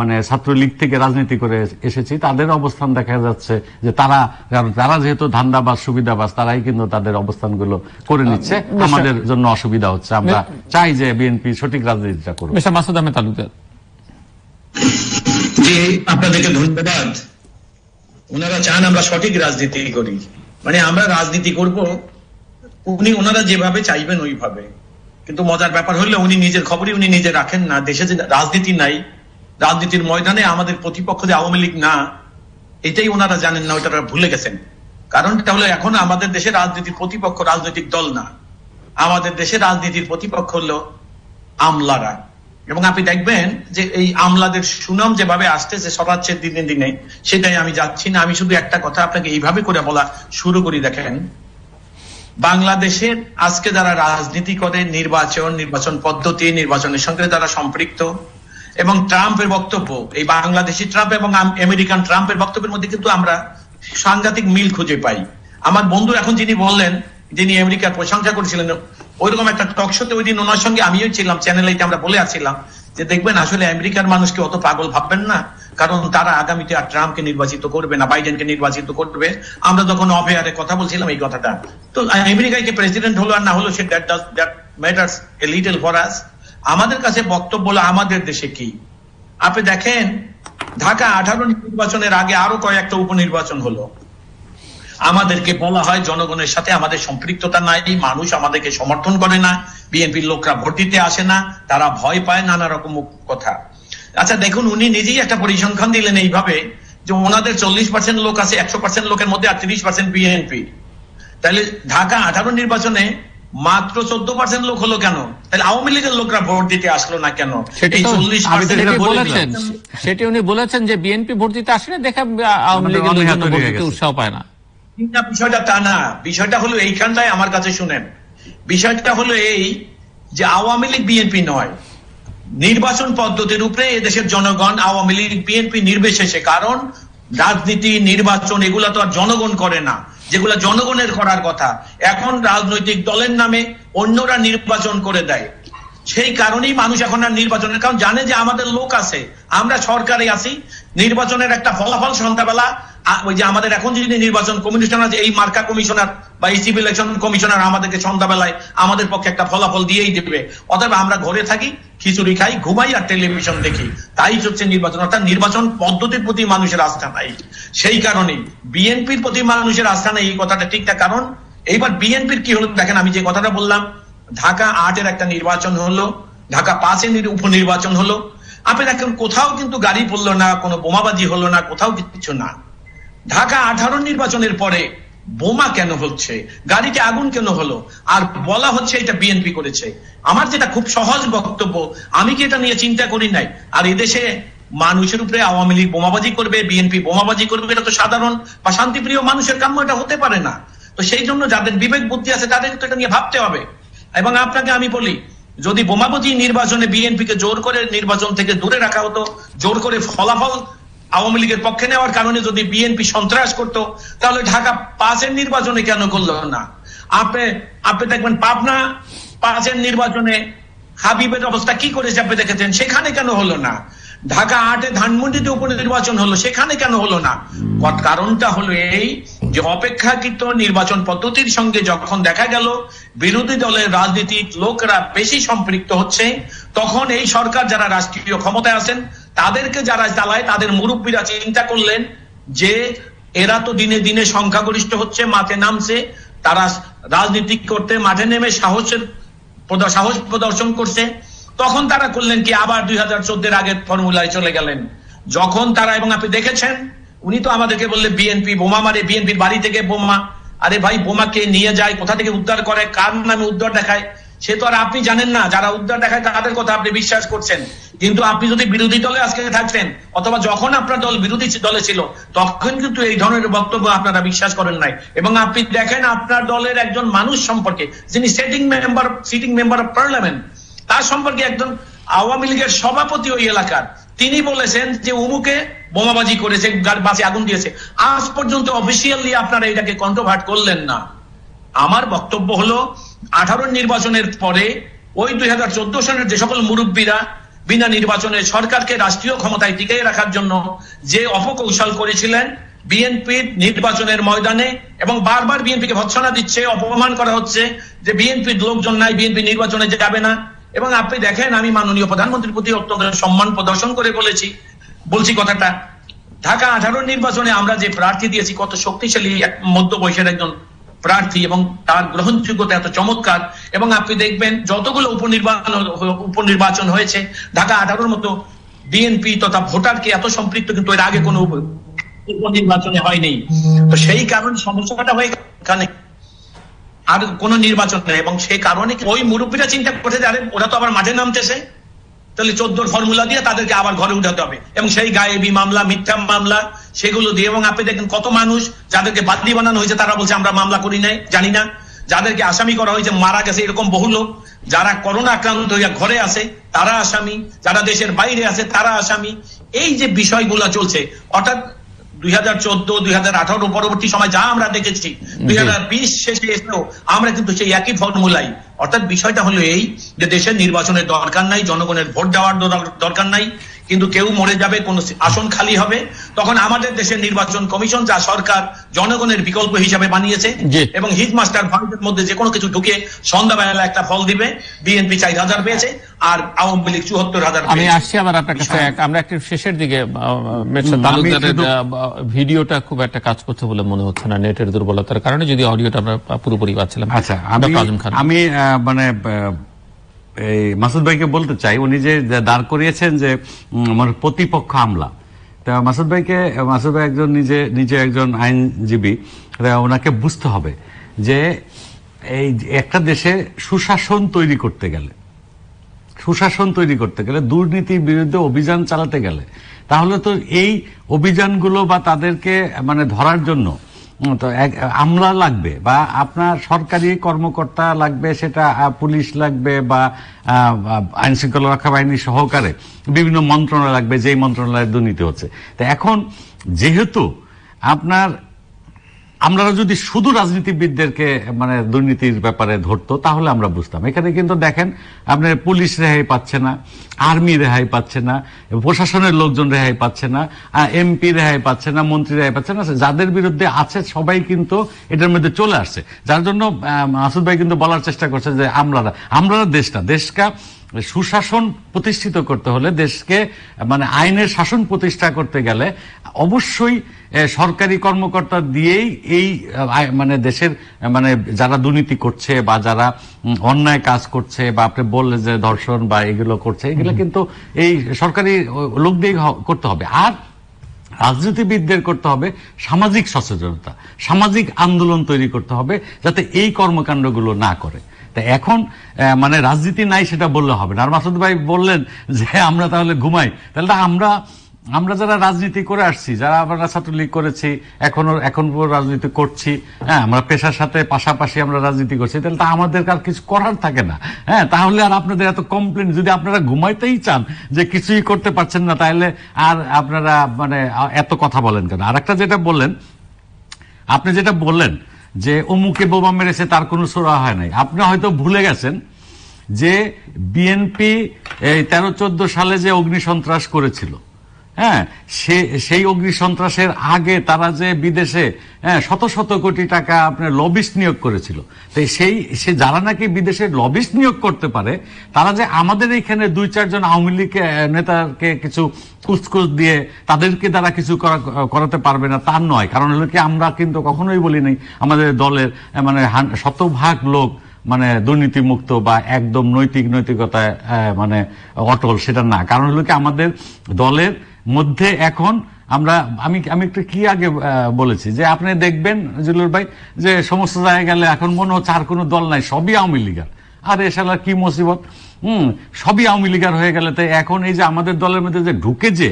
মানে ছাত্রলীগ থেকে রাজনীতি করে এসেছি তাদের অবস্থান দেখা যাচ্ছে যে তারা কারণ তারা যেহেতু ধান্দাবাজ সুবিধাবাজ তারাই কিন্তু তাদের অবস্থানগুলো করে নিচ্ছে আমাদের জন্য অসুবিধা হচ্ছে। আমরা চাই যে বিএনপি সঠিক রাজনীতিটা করুক। মিস্টার মাসুদ আহমেদ তালুকদার। আপনাদেরকে ধন্যবাদ। ওনারা চান আমরা সঠিক রাজনীতি করি। মানে আমরা রাজনীতি করব উনি ওনারা যেভাবে চাইবেন ওইভাবে। কিন্তু মজার ব্যাপার হলো উনি নিজের খবরই উনি নিজে রাখেন না। দেশে যে রাজনীতি নাই রাজনীতির ময়দানে আমাদের প্রতিপক্ষ যে আওয়ামী লীগ না এটাই ওনারা জানেন না ওটা ভুলে গেছেন। কারণটা হলো এখন আমাদের দেশে রাজনীতির প্রতিপক্ষ রাজনৈতিক দল না। আমাদের দেশে রাজনীতির প্রতিপক্ষ হলো আমলারা। এবং আপনি দেখবেন যে এই আমলাদের সুনাম যেভাবে আসতেছে সরাচ্ছে দিনে দিনে, সেটাই আমি যাচ্ছি না। আমি শুধু একটা কথা আপনাকে এইভাবে করে বলা শুরু করি, দেখেন। বাংলাদেশের আজকে যারা রাজনীতি করে, নির্বাচন নির্বাচন পদ্ধতি, নির্বাচনের সঙ্গে তারা সম্পৃক্ত। এবং ট্রাম্পের বক্তব্য, এই বাংলাদেশি ট্রাম্প এবং আম- আমেরিকান ট্রাম্পের বক্তব্যের মধ্যে কিন্তু আমরা সাংঘাতিক মিল খুঁজে পাই। আমার বন্ধু এখন যিনি বললেন, যিনি আমেরিকার প্রশংসা করেছিলেন, ওইরকম একটা টক শোতে ওই দিন ওনার সঙ্গে আমিও ছিলাম চ্যানেল আমরা বলে আসছিলাম যে, দেখবেন, আসলে আমেরিকার মানুষকে অত পাগল ভাববেন না, কারণ তারা আগামীতে আর ট্রাম্পকে নির্বাচিত করবে না, বাইডেনকে নির্বাচিত করবে। আমরা যখন অফেয়ারে কথা বলছিলাম এই কথাটা। তো আমেরিকায় যে প্রেসিডেন্ট হলো আর না হলো সে that does that matters a little for us আমাদের কাছে বক্তব্য হলো, আমাদের দেশে কি? আপনি দেখেন ঢাকা আঠারো নির্বাচনের আগে আরও কয়েকটা উপনির্বাচন হলো। আমাদেরকে বলা হয় জনগণের সাথে আমাদের সম্পৃক্ততা নাই, মানুষ আমাদেরকে সমর্থন করে না, বিএনপির লোকরা ভোট দিতে আসে না, তারা ভয় পায় নানা রকম কথা। আচ্ছা দেখুন, উনি নিজেই একটা পরিসংখ্যান দিলেন এইভাবে যে ওনাদের চল্লিশ পার্সেন্ট লোক আছে, একশো পার্সেন্ট লোকের মধ্যে আর তিরিশ পার্সেন্ট বিএনপি। তাহলে ঢাকা আঠারো নির্বাচনে মাত্র চোদ্দ পার্সেন্ট লোক হলো কেন? তাহলে আওয়ামী লীগের লোকরা ভোট দিতে আসলো না কেন? সেটি উনি বলেছেন যে বিএনপি ভোট দিতে আসে না দেখে আওয়ামী লীগের। উৎসাহ পায় না বিষয়টা তা না। বিষয়টা হলো এইখানটায় আমার কাছে শুনেন। বিষয়টা হলো এই যে আওয়ামী লীগ বিএনপি নয়। নির্বাচন পদ্ধতির উপরে এদেশের জনগণ আওয়ামী লীগ বিএনপি নির্বিশেষে। কারণ রাজনীতি নির্বাচন এগুলা তো আর জনগণ করে না। যেগুলা জনগণের করার কথা, এখন রাজনৈতিক দলের নামে অন্যরা নির্বাচন করে দেয়। সেই কারণেই মানুষ এখন আর নির্বাচনের কারণ জানে যে আমাদের লোক আছে, আমরা সরকারে আছি, নির্বাচনের একটা ফলাফল সন্ধ্যাবেলা ওই যে আমাদের এখন যদি নির্বাচন কমিশনার আছে, এই মার্কা কমিশনার বা এই সিভিল ইলেকশন কমিশনার আমাদেরকে সন্ধ্যাবেলায় আমাদের পক্ষে একটা ফলাফল দিয়েই দেবে। অতএব আমরা ঘরে থাকি খিচুড়ি খাই, ঘুমাই আর টেলিভিশন দেখি। তাই হচ্ছে নির্বাচন, অর্থাৎ নির্বাচন পদ্ধতির প্রতি মানুষের আস্থা নাই। সেই কারণে বিএনপির প্রতি মানুষের আস্থা নেই, এই কথাটা ঠিক না। কারণ এইবার বিএনপির কি হলো দেখেন, আমি যে কথাটা বললাম, ঢাকা আটের একটা নির্বাচন হলো, ঢাকা পাঁচের নির- উপনির্বাচন হলো। আপনি দেখেন, কোথাও কিন্তু গাড়ি পড়ল না, কোনো বোমাবাজি হলো না, কোথাও কিছু না। ঢাকা আঠারো নির্বাচনের পরে বোমা কেন হচ্ছে? গাড়িতে আগুন কেন হলো? আর বলা হচ্ছে এটা বিএনপি করেছে। আমার যেটা খুব সহজ বক্তব্য, আমি কি এটা নিয়ে চিন্তা করি নাই? আর এদেশে মানুষের উপরে আওয়ামী লীগ বোমাবাজি করবে বিএনপি বোমাবাজি করবে, এটা তো সাধারণ বা শান্তিপ্রিয় মানুষের কাম্য, এটা হতে পারে না। তো সেই জন্য যাদের বিবেক বুদ্ধি আছে, তাদের তো এটা নিয়ে ভাবতে হবে। এবং আপনাকে আমি বলি, যদি বোমাবাজি নির্বাচনে বিএনপিকে জোর করে নির্বাচন থেকে দূরে রাখা হতো, জোর করে ফলাফল আওয়ামী লীগের পক্ষে নেওয়ার কারণে যদি বিএনপি সন্ত্রাস করতো, তাহলে ঢাকা পাঁচের নির্বাচনে কেন করল না? আপনি আপনি দেখবেন পাবনা পাঁচের নির্বাচনে হাবিবের অবস্থা কি করেছে আপনি দেখেছেন? সেখানে কেন হলো না? ঢাকা আটে ধানমন্ডিতে উপনির্বাচন হলো, সেখানে কেন হলো না? কারণটা হলো এই যে অপেক্ষাকৃত নির্বাচন পদ্ধতির সঙ্গে যখন দেখা গেল, বিরোধী দলের রাজনীতির লোকরা বেশি সম্পৃক্ত হচ্ছে, তখন এই সরকার যারা রাষ্ট্রীয় ক্ষমতায় আছেন তাদেরকে যারা চালায় তাদের মুরব্বীরা চিন্তা করলেন যে এরা তো দিনে দিনে সংখ্যাগরিষ্ঠ হচ্ছে, মাঠে নামছে, তারা রাজনীতি করতে মাঠে নেমে সাহসের সাহস প্রদর্শন করছে। তখন তারা করলেন কি, আবার দুই হাজার চোদ্দের আগের ফর্মুলায় চলে গেলেন। যখন তারা, এবং আপনি দেখেছেন, উনি তো আমাদেরকে বললে বিএনপি বোমা মারে, বিএনপির বাড়ি থেকে বোমা। আরে ভাই, বোমাকে নিয়ে যায়, কোথা থেকে উদ্ধার করে, কার নামে উদ্ধার দেখায়? সে তো আর আপনি জানেন না, যারা উদ্ধার দেখায় তাদের কথা আপনি বিশ্বাস করছেন। কিন্তু আপনি যদি বিরোধী দলে আজকে থাকতেন, অথবা যখন আপনার দল বিরোধী দলে ছিল, তখন কিন্তু এই ধরনের বক্তব্য আপনারা বিশ্বাস করেন নাই। এবং আপনি দেখেন আপনার দলের একজন মানুষ সম্পর্কে, যিনি setting member sitting member of parliament তার সম্পর্কে একজন আওয়ামী লীগের সভাপতি ওই এলাকার। তিনি বলেছেন যে উমুকে বোমাবাজি করেছে বাসে আগুন দিয়েছে। আজ পর্যন্ত অফিসিয়ালি আপনারা এটাকে কন্ট্রোভার্ট করলেন না। আমার বক্তব্য হলো আঠারো নির্বাচনের পরে ওই দুই সনের যে সকল মুরব্বীরা বিনা নির্বাচনে সরকারকে রাষ্ট্রীয় ক্ষমতায় টিকিয়ে রাখার জন্য যে অপকৌশল করেছিলেন বিএনপির নির্বাচনের ময়দানে এবং বারবার বিএনপিকে ভৎসনা দিচ্ছে, অপমান করা হচ্ছে যে বিএনপির লোকজন নাই, বিএনপি নির্বাচনে যাবে না। এবং আপনি দেখেন, আমি মাননীয় প্রধানমন্ত্রীর প্রতি অত্যন্ত সম্মান প্রদর্শন করে বলেছি, বলছি কথাটা। ঢাকা আঠারো নির্বাচনে আমরা যে প্রার্থী দিয়েছি, কত শক্তিশালী মধ্য বয়সের একজন প্রার্থী এবং তার গ্রহণযোগ্যতা এত চমৎকার, এবং আপনি দেখবেন যতগুলো উপনির্বাচন উপনির্বাচন হয়েছে, ঢাকা আঠারোর মতো বিএনপি তথা ভোটারকে এত সম্পৃক্ত কিন্তু এর আগে কোনো উপ- উপনির্বাচনে হয়নি। তো সেই কারণে সমস্যাটা হয়ে এখানে। আর কোন নির্বাচন নেই, এবং সেই কারণে ওই মুরব্বীরা চিন্তা করছে আরে ওরা তো আবার মাঠে নামতেছে? তাহলে চোদ্দোর ফর্মুলা দিয়ে তাদেরকে আবার ঘরে উঠাতে হবে। এবং সেই গায়েবী মামলা, মিথ্যা মামলা, সেগুলো দিয়ে। এবং আপনি দেখেন কত মানুষ যাদেরকে বাদলি বানানো হয়েছে, তারা বলছে, আমরা মামলা করি নাই, জানি না। যাদেরকে আসামি করা হয়েছে, মারা গেছে, এরকম বহু লোক। যারা করোনা আক্রান্ত হইয়া ঘরে আছে, তারা আসামি। যারা দেশের বাইরে আছে, তারা আসামি। এই যে বিষয়গুলো চলছে, অর্থাৎ দুই হাজার চোদ্দ দুই হাজার আঠারো পরবর্তী সময় যা আমরা দেখেছি দুই হাজার বিশ শেষে এসেও আমরা কিন্তু সেই একই ফর্মুলাই। অর্থাৎ বিষয়টা হলো এই যে দেশের নির্বাচনের দরকার নাই জনগণের ভোট দেওয়ার দর- দরকার নাই কিন্তু কেউ মরে যাবে কোন আসন খালি হবে। তখন আমাদের দেশের নির্বাচন কমিশন যা সরকার জনগণের বিকল্প হিসাবে বানিয়েছে এবং হিট মাস্টার ভারতের মধ্যে যে কোনো কিছু ঢুকে সন্ধ্যাবেলা একটা ফল দিবে বিএনপি চার হাজার পেয়েছে আর আওয়ামী লীগ চুয়াত্তর হাজার আমি আসছি আবার আপনার কাছে আমরা একটু শেষের দিকে ভিডিওটা খুব একটা কাজ করছে বলে মনে হচ্ছে না নেটের দুর্বলতার কারণে যদি অডিওটা আমরা পুরোপুরি পাচ্ছিলাম। আচ্ছা আমি মানে এই মাসুদ ভাইকে বলতে চাই, উনি যে দাঁড় করিয়েছেন যে মানে প্রতিপক্ষ আমলা তা মাসুদ ভাইকে, মাসুদ ভাই একজন নিজে নিজে একজন আইনজীবী ওনাকে বুঝতে হবে যে এই একটা দেশে সুশাসন তৈরি করতে গেলে, সুশাসন তৈরি করতে গেলে, দুর্নীতির বিরুদ্ধে অভিযান চালাতে গেলে, তাহলে তো এই অভিযানগুলো বা তাদেরকে মানে ধরার জন্য তো আমলা লাগবে বা আপনার সরকারি কর্মকর্তা লাগবে, সেটা পুলিশ লাগবে বা আইন শৃঙ্খলা রক্ষা বাহিনী সহকারে বিভিন্ন মন্ত্রণালয় লাগবে, যেই মন্ত্রণালয়ের দুর্নীতি হচ্ছে। তো এখন যেহেতু আপনার আমরা যদি শুধু রাজনীতিবিদদেরকে মানে দুর্নীতির ব্যাপারে ধরতো তাহলে আমরা বুঝতাম। এখানে কিন্তু দেখেন আপনার পুলিশ রেহাই পাচ্ছে না আর্মি রেহাই পাচ্ছে না প্রশাসনের লোকজন রেহাই পাচ্ছে না এমপি রেহাই পাচ্ছে না মন্ত্রী রেহাই পাচ্ছে না যাদের বিরুদ্ধে আছে সবাই কিন্তু এটার মধ্যে চলে আসছে। যার জন্য আহ, মাসুদ ভাই কিন্তু বলার চেষ্টা করছে যে আমরারা আমরারা দেশটা দেশকা সুশাসন প্রতিষ্ঠিত করতে হলে দেশকে মানে আইনের শাসন প্রতিষ্ঠা করতে গেলে অবশ্যই সরকারি কর্মকর্তা দিয়েই এই মানে দেশের মানে যারা দুর্নীতি করছে বা যারা অন্যায় কাজ করছে বা আপনি বললেন যে ধর্ষণ বা এগুলো করছে এগুলো কিন্তু এই সরকারি লোক দিয়ে করতে হবে। আর রাজনীতিবিদদের করতে হবে সামাজিক সচেতনতা সামাজিক আন্দোলন তৈরি করতে হবে যাতে এই কর্মকাণ্ডগুলো না করে। তা এখন মানে রাজনীতি নাই সেটা বললে হবে না। আর মাসুদ ভাই বললেন যে, আমরা তাহলে ঘুমাই। তাহলে আমরা আমরা যারা রাজনীতি করে আসছি, যারা আমরা ছাত্রলীগ করেছি, এখনও, এখন রাজনীতি করছি হ্যাঁ আমরা পেশার সাথে পাশাপাশি আমরা রাজনীতি করছি, তাহলে তো আমাদের আর কিছু করার থাকে না। হ্যাঁ তাহলে আর আপনাদের এত কমপ্লেন যদি আপনারা ঘুমাইতেই চান যে কিছুই করতে পারছেন না, তাহলে আর আপনারা মানে এত কথা বলেন কেন? আর একটা যেটা বললেন, আপনি যেটা বললেন যে অমুকে বোমা মেরেছে, তার কোনো সোরা হয় নাই। আপনি হয়তো ভুলে গেছেন যে বিএনপি তেরো চোদ্দ সালে যে অগ্নি সন্ত্রাস করেছিল হ্যাঁ সে, সেই অগ্নি সন্ত্রাসের আগে তারা যে বিদেশে হ্যাঁ শত শত কোটি টাকা আপনার লবিস্ট নিয়োগ করেছিল। তো সেই, সে যারা নাকি বিদেশে লবিস্ট নিয়োগ করতে পারে, তারা যে আমাদের এখানে দুই, চারজন আওয়ামী লীগ নেতাকে কিছু কুচকুচ দিয়ে তাদেরকে দ্বারা কিছু করা- করাতে পারবে না তার নয়। কারণ হলো কি, আমরা কিন্তু কখনোই বলি নাই, আমাদের দলের মানে শতভাগ লোক মানে দুর্নীতি মুক্ত বা একদম নৈতিক, নৈতিকতায় মানে অটল, সেটা না। কারণ হলো কি, আমাদের দলের মধ্যে এখন আমরা, আমি আমি একটু কি আগে বলেছি যে আপনি দেখবেন জুলুর ভাই যে সমস্ত জায়গায় গেলে এখন মনে হচ্ছে আর কোনো দল নাই, সবই আওয়ামী লীগার। আর এসালার কি মুসিবত? হুম, সবই আওয়ামী লীগার হয়ে গেলে তাই এখন এই যে আমাদের দলের মধ্যে যে ঢুকে যে,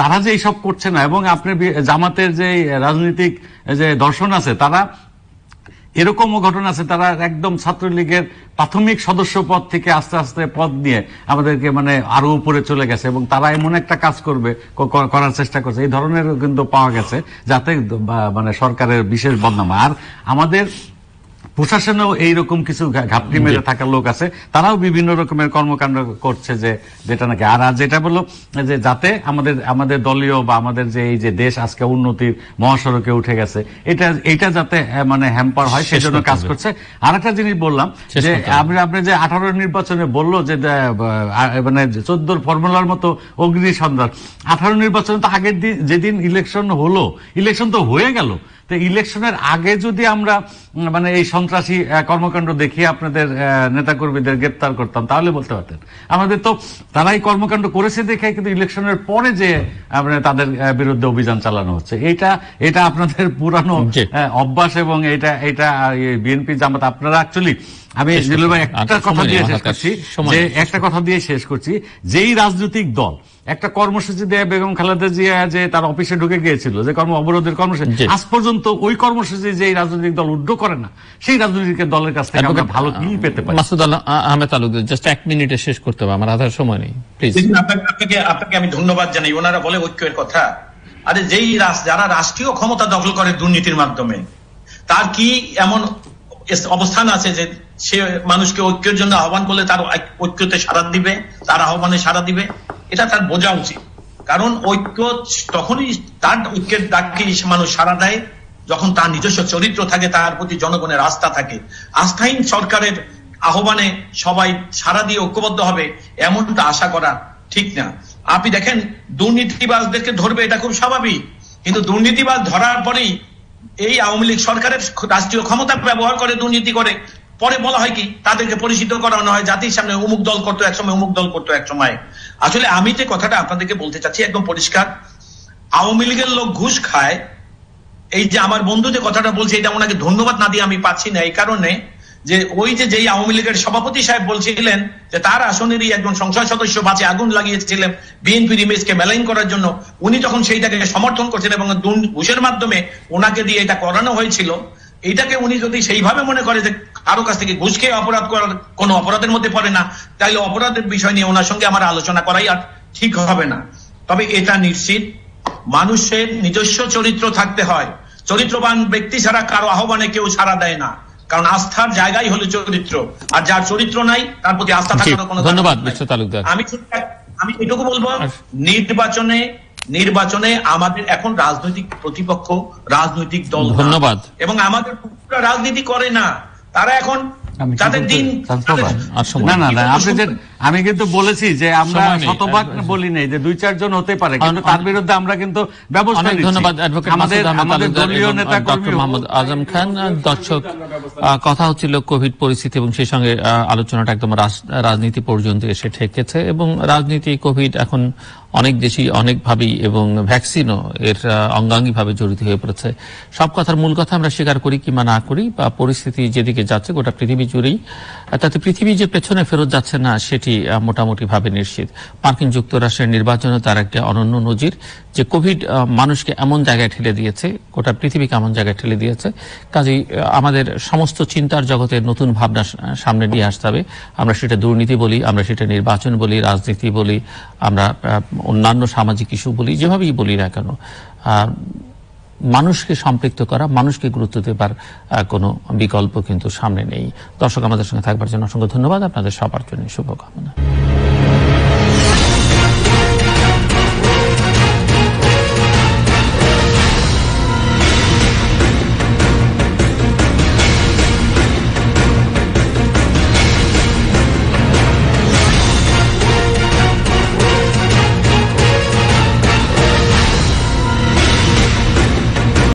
তারা যে এইসব করছে না, এবং আপনি জামাতের যে রাজনৈতিক, যে দর্শন আছে, তারা এরকমও ঘটনা আছে, তারা একদম ছাত্রলীগের প্রাথমিক সদস্য পদ থেকে আস্তে আস্তে পদ নিয়ে আমাদেরকে মানে আরও উপরে চলে গেছে এবং তারা এমন একটা কাজ করবে করার চেষ্টা করছে। এই ধরনের কিন্তু পাওয়া গেছে যাতে মানে সরকারের বিশেষ বদনাম। আর আমাদের প্রশাসনেও এইরকম কিছু ঘাপটি মেরে থাকা লোক আছে। তারাও বিভিন্ন রকমের কর্মকাণ্ড করছে যে যেটা নাকি। আর যেটা বলল যে যাতে আমাদের আমাদের দলীয় বা আমাদের যে এই যে দেশ আজকে উন্নতির মহাসড়কে উঠে গেছে এটা এটা যাতে মানে হ্যাম্পার হয় সেজন্য কাজ করছে। আর একটা জিনিস বললাম যে আপনি আপনি যে আঠারো নির্বাচনে বলল যে মানে চোদ্দোর ফর্মুলার মতো অগ্নি সন্ধান আঠারো নির্বাচনে তো আগের দিন যেদিন ইলেকশন হলো ইলেকশন তো হয়ে গেল। তো ইলেকশনের আগে যদি আমরা মানে এই সন্ত্রাসী কর্মকাণ্ড দেখিয়ে আপনাদের নেতাকর্মীদের গ্রেপ্তার করতাম তাহলে বলতে পারতেন। আমাদের তো তারাই কর্মকাণ্ড করেছে দেখে কিন্তু ইলেকশনের পরে যে আমরা তাদের বিরুদ্ধে অভিযান চালানো হচ্ছে এটা এটা আপনাদের পুরানো অভ্যাস এবং এটা এটা বিএনপি জামাত আপনারা অ্যাকচুয়ালি আমি একটা কথা দিয়ে শেষ করছি। যে একটা কথা দিয়ে শেষ করছি। যেই রাজনৈতিক দল একটা কর্মসূচি দেয় বেগম খালেদা জিয়া যে তার অফিসে ঢুকে গিয়েছিল যে কর্ম অবরোধের কর্মসূচি আজ পর্যন্ত ওই কর্মসূচি যে রাজনৈতিক দল উড্ড করে না সেই রাজনৈতিক দলের কাছ থেকে আমরা ভালো কি পেতে পারি? মাসুদ আল্লাহ আহমেদ তালুকদার জাস্ট এক মিনিটে শেষ করতে হবে আমার আর সময় নেই প্লিজ আপনাকে আপনাকে আপনাকে আমি ধন্যবাদ জানাই। ওনারা বলে ঐক্যের কথা। আরে যেই যারা রাষ্ট্রীয় ক্ষমতা দখল করে দুর্নীতির মাধ্যমে তার কি এমন অবস্থান আছে যে সে মানুষকে ঐক্যের জন্য আহ্বান করলে তার ঐক্যতে সাড়া দিবে, তার আহ্বানে সাড়া দিবে। এটা তার বোঝা উচিত। কারণ ঐক্য তখনই তার ঐক্যের ডাককে মানুষ সাড়া দেয় যখন তার নিজস্ব চরিত্র থাকে, তার প্রতি জনগণের আস্থা থাকে। আস্থাহীন সরকারের আহ্বানে সবাই সারা দিয়ে ঐক্যবদ্ধ হবে এমনটা আশা করা ঠিক না। আপনি দেখেন, দুর্নীতিবাজদেরকে ধরবে এটা খুব স্বাভাবিক। কিন্তু দুর্নীতিবাজ ধরার পরেই এই আওয়ামী লীগ সরকারের রাষ্ট্রীয় ক্ষমতা ব্যবহার করে দুর্নীতি করে। পরে বলা হয় কি, তাদেরকে পরিচিত করানো হয়, জাতির সামনে অমুক দল করতো একসময়, অমুক দল করতো একসময়। আসলে আমি যে কথাটা আপনাদেরকে বলতে চাচ্ছি একদম পরিষ্কার। আওয়ামী লীগের লোক ঘুষ খায়। এই যে আমার বন্ধু যে কথাটা বলছে, এটা ওনাকে ধন্যবাদ না দিয়ে আমি পাচ্ছি না, এই কারণে যে ওই যে যেই আওয়ামী লীগের সভাপতি সাহেব বলছিলেন যে তার আসনেরই একজন সংসদ সদস্য বাঁচে, আগুন লাগিয়েছিলেন বিএনপির ইমেজকে মেলাইন করার জন্য, উনি তখন সেইটাকে সমর্থন করছেন এবং ঘুষের মাধ্যমে ওনাকে দিয়ে এটা করানো হয়েছিল। এইটাকে উনি যদি সেইভাবে মনে করে যে কারও কাছ থেকে ঘুষ খেয়ে অপরাধ করার কোনো অপরাধের মধ্যে পড়ে না তাইলে অপরাধের বিষয় নিয়ে ওনার সঙ্গে আমার আলোচনা করাই আর ঠিক হবে না। তবে এটা নিশ্চিত মানুষের নিজস্ব চরিত্র থাকতে হয়। চরিত্রবান ব্যক্তি ছাড়া কারও আহ্বানে কেউ সাড়া দেয় না। কারণ আস্থার জায়গাই হলো চরিত্র। আর যার চরিত্র নাই তার প্রতি আস্থা থাকার কোনো ধন্যবাদ। আমি আমি এটুকু বলব নির্বাচনে নির্বাচনে আমাদের এখন রাজনৈতিক প্রতিপক্ষ রাজনৈতিক দল ধন্যবাদ। এবং আমাদের রাজনীতি করে না তারা এখন আমি কি তাদের বলতে- দিন শান্তবা? আর সময় না না না আপনি যে আমি কিন্তু বলেছি যে আমরা শতভাগ বলি নাই যে দুই চারজন হতে পারে কিন্তু তার বিরুদ্ধে আমরা কিন্তু ব্যবস্থা নিচ্ছি। ধন্যবাদ আমাদের আমাদের দলীয় নেতা ডক্টর মোহাম্মদ আজম খান দর্শক কথা হচ্ছিল কোভিড পরিস্থিতি এবং সেই সঙ্গে আহ, আলোচনাটা একদম রাজনীতি পর্যন্ত এসে ঠেকেছে এবং রাজনীতি কোভিড এখন অনেক দেশই অনেকভাবেই এবং ভ্যাকসিনও এর অঙ্গাঙ্গী ভাবে জড়িত হয়ে পড়েছে। সব কথার মূল কথা আমরা স্বীকার করি কিংবা না করি বা পরিস্থিতি যেদিকে যাচ্ছে গোটা পৃথিবী জুড়েই তাতে পৃথিবী যে পেছনে ফেরত যাচ্ছে না সেটি মোটামুটিভাবে নিশ্চিত। মার্কিন যুক্তরাষ্ট্রের নির্বাচনে তার একটা অনন্য নজির যে কোভিড মানুষকে এমন জায়গায় ঠেলে দিয়েছে, গোটা পৃথিবীকে এমন জায়গায় ঠেলে দিয়েছে। কাজেই আমাদের সমস্ত চিন্তার জগতে নতুন ভাবনা সামনে নিয়ে আসতে হবে। আমরা সেটা দুর্নীতি বলি, আমরা সেটা নির্বাচন বলি, রাজনীতি বলি, আমরা অন্যান্য সামাজিক ইস্যু বলি, যেভাবেই বলি না কেন মানুষকে সম্পৃক্ত করা, মানুষকে গুরুত্ব দেবার কোনো বিকল্প কিন্তু সামনে নেই। দর্শক আমাদের সঙ্গে থাকবার জন্য অসংখ্য ধন্যবাদ। আপনাদের সবার জন্য শুভকামনা।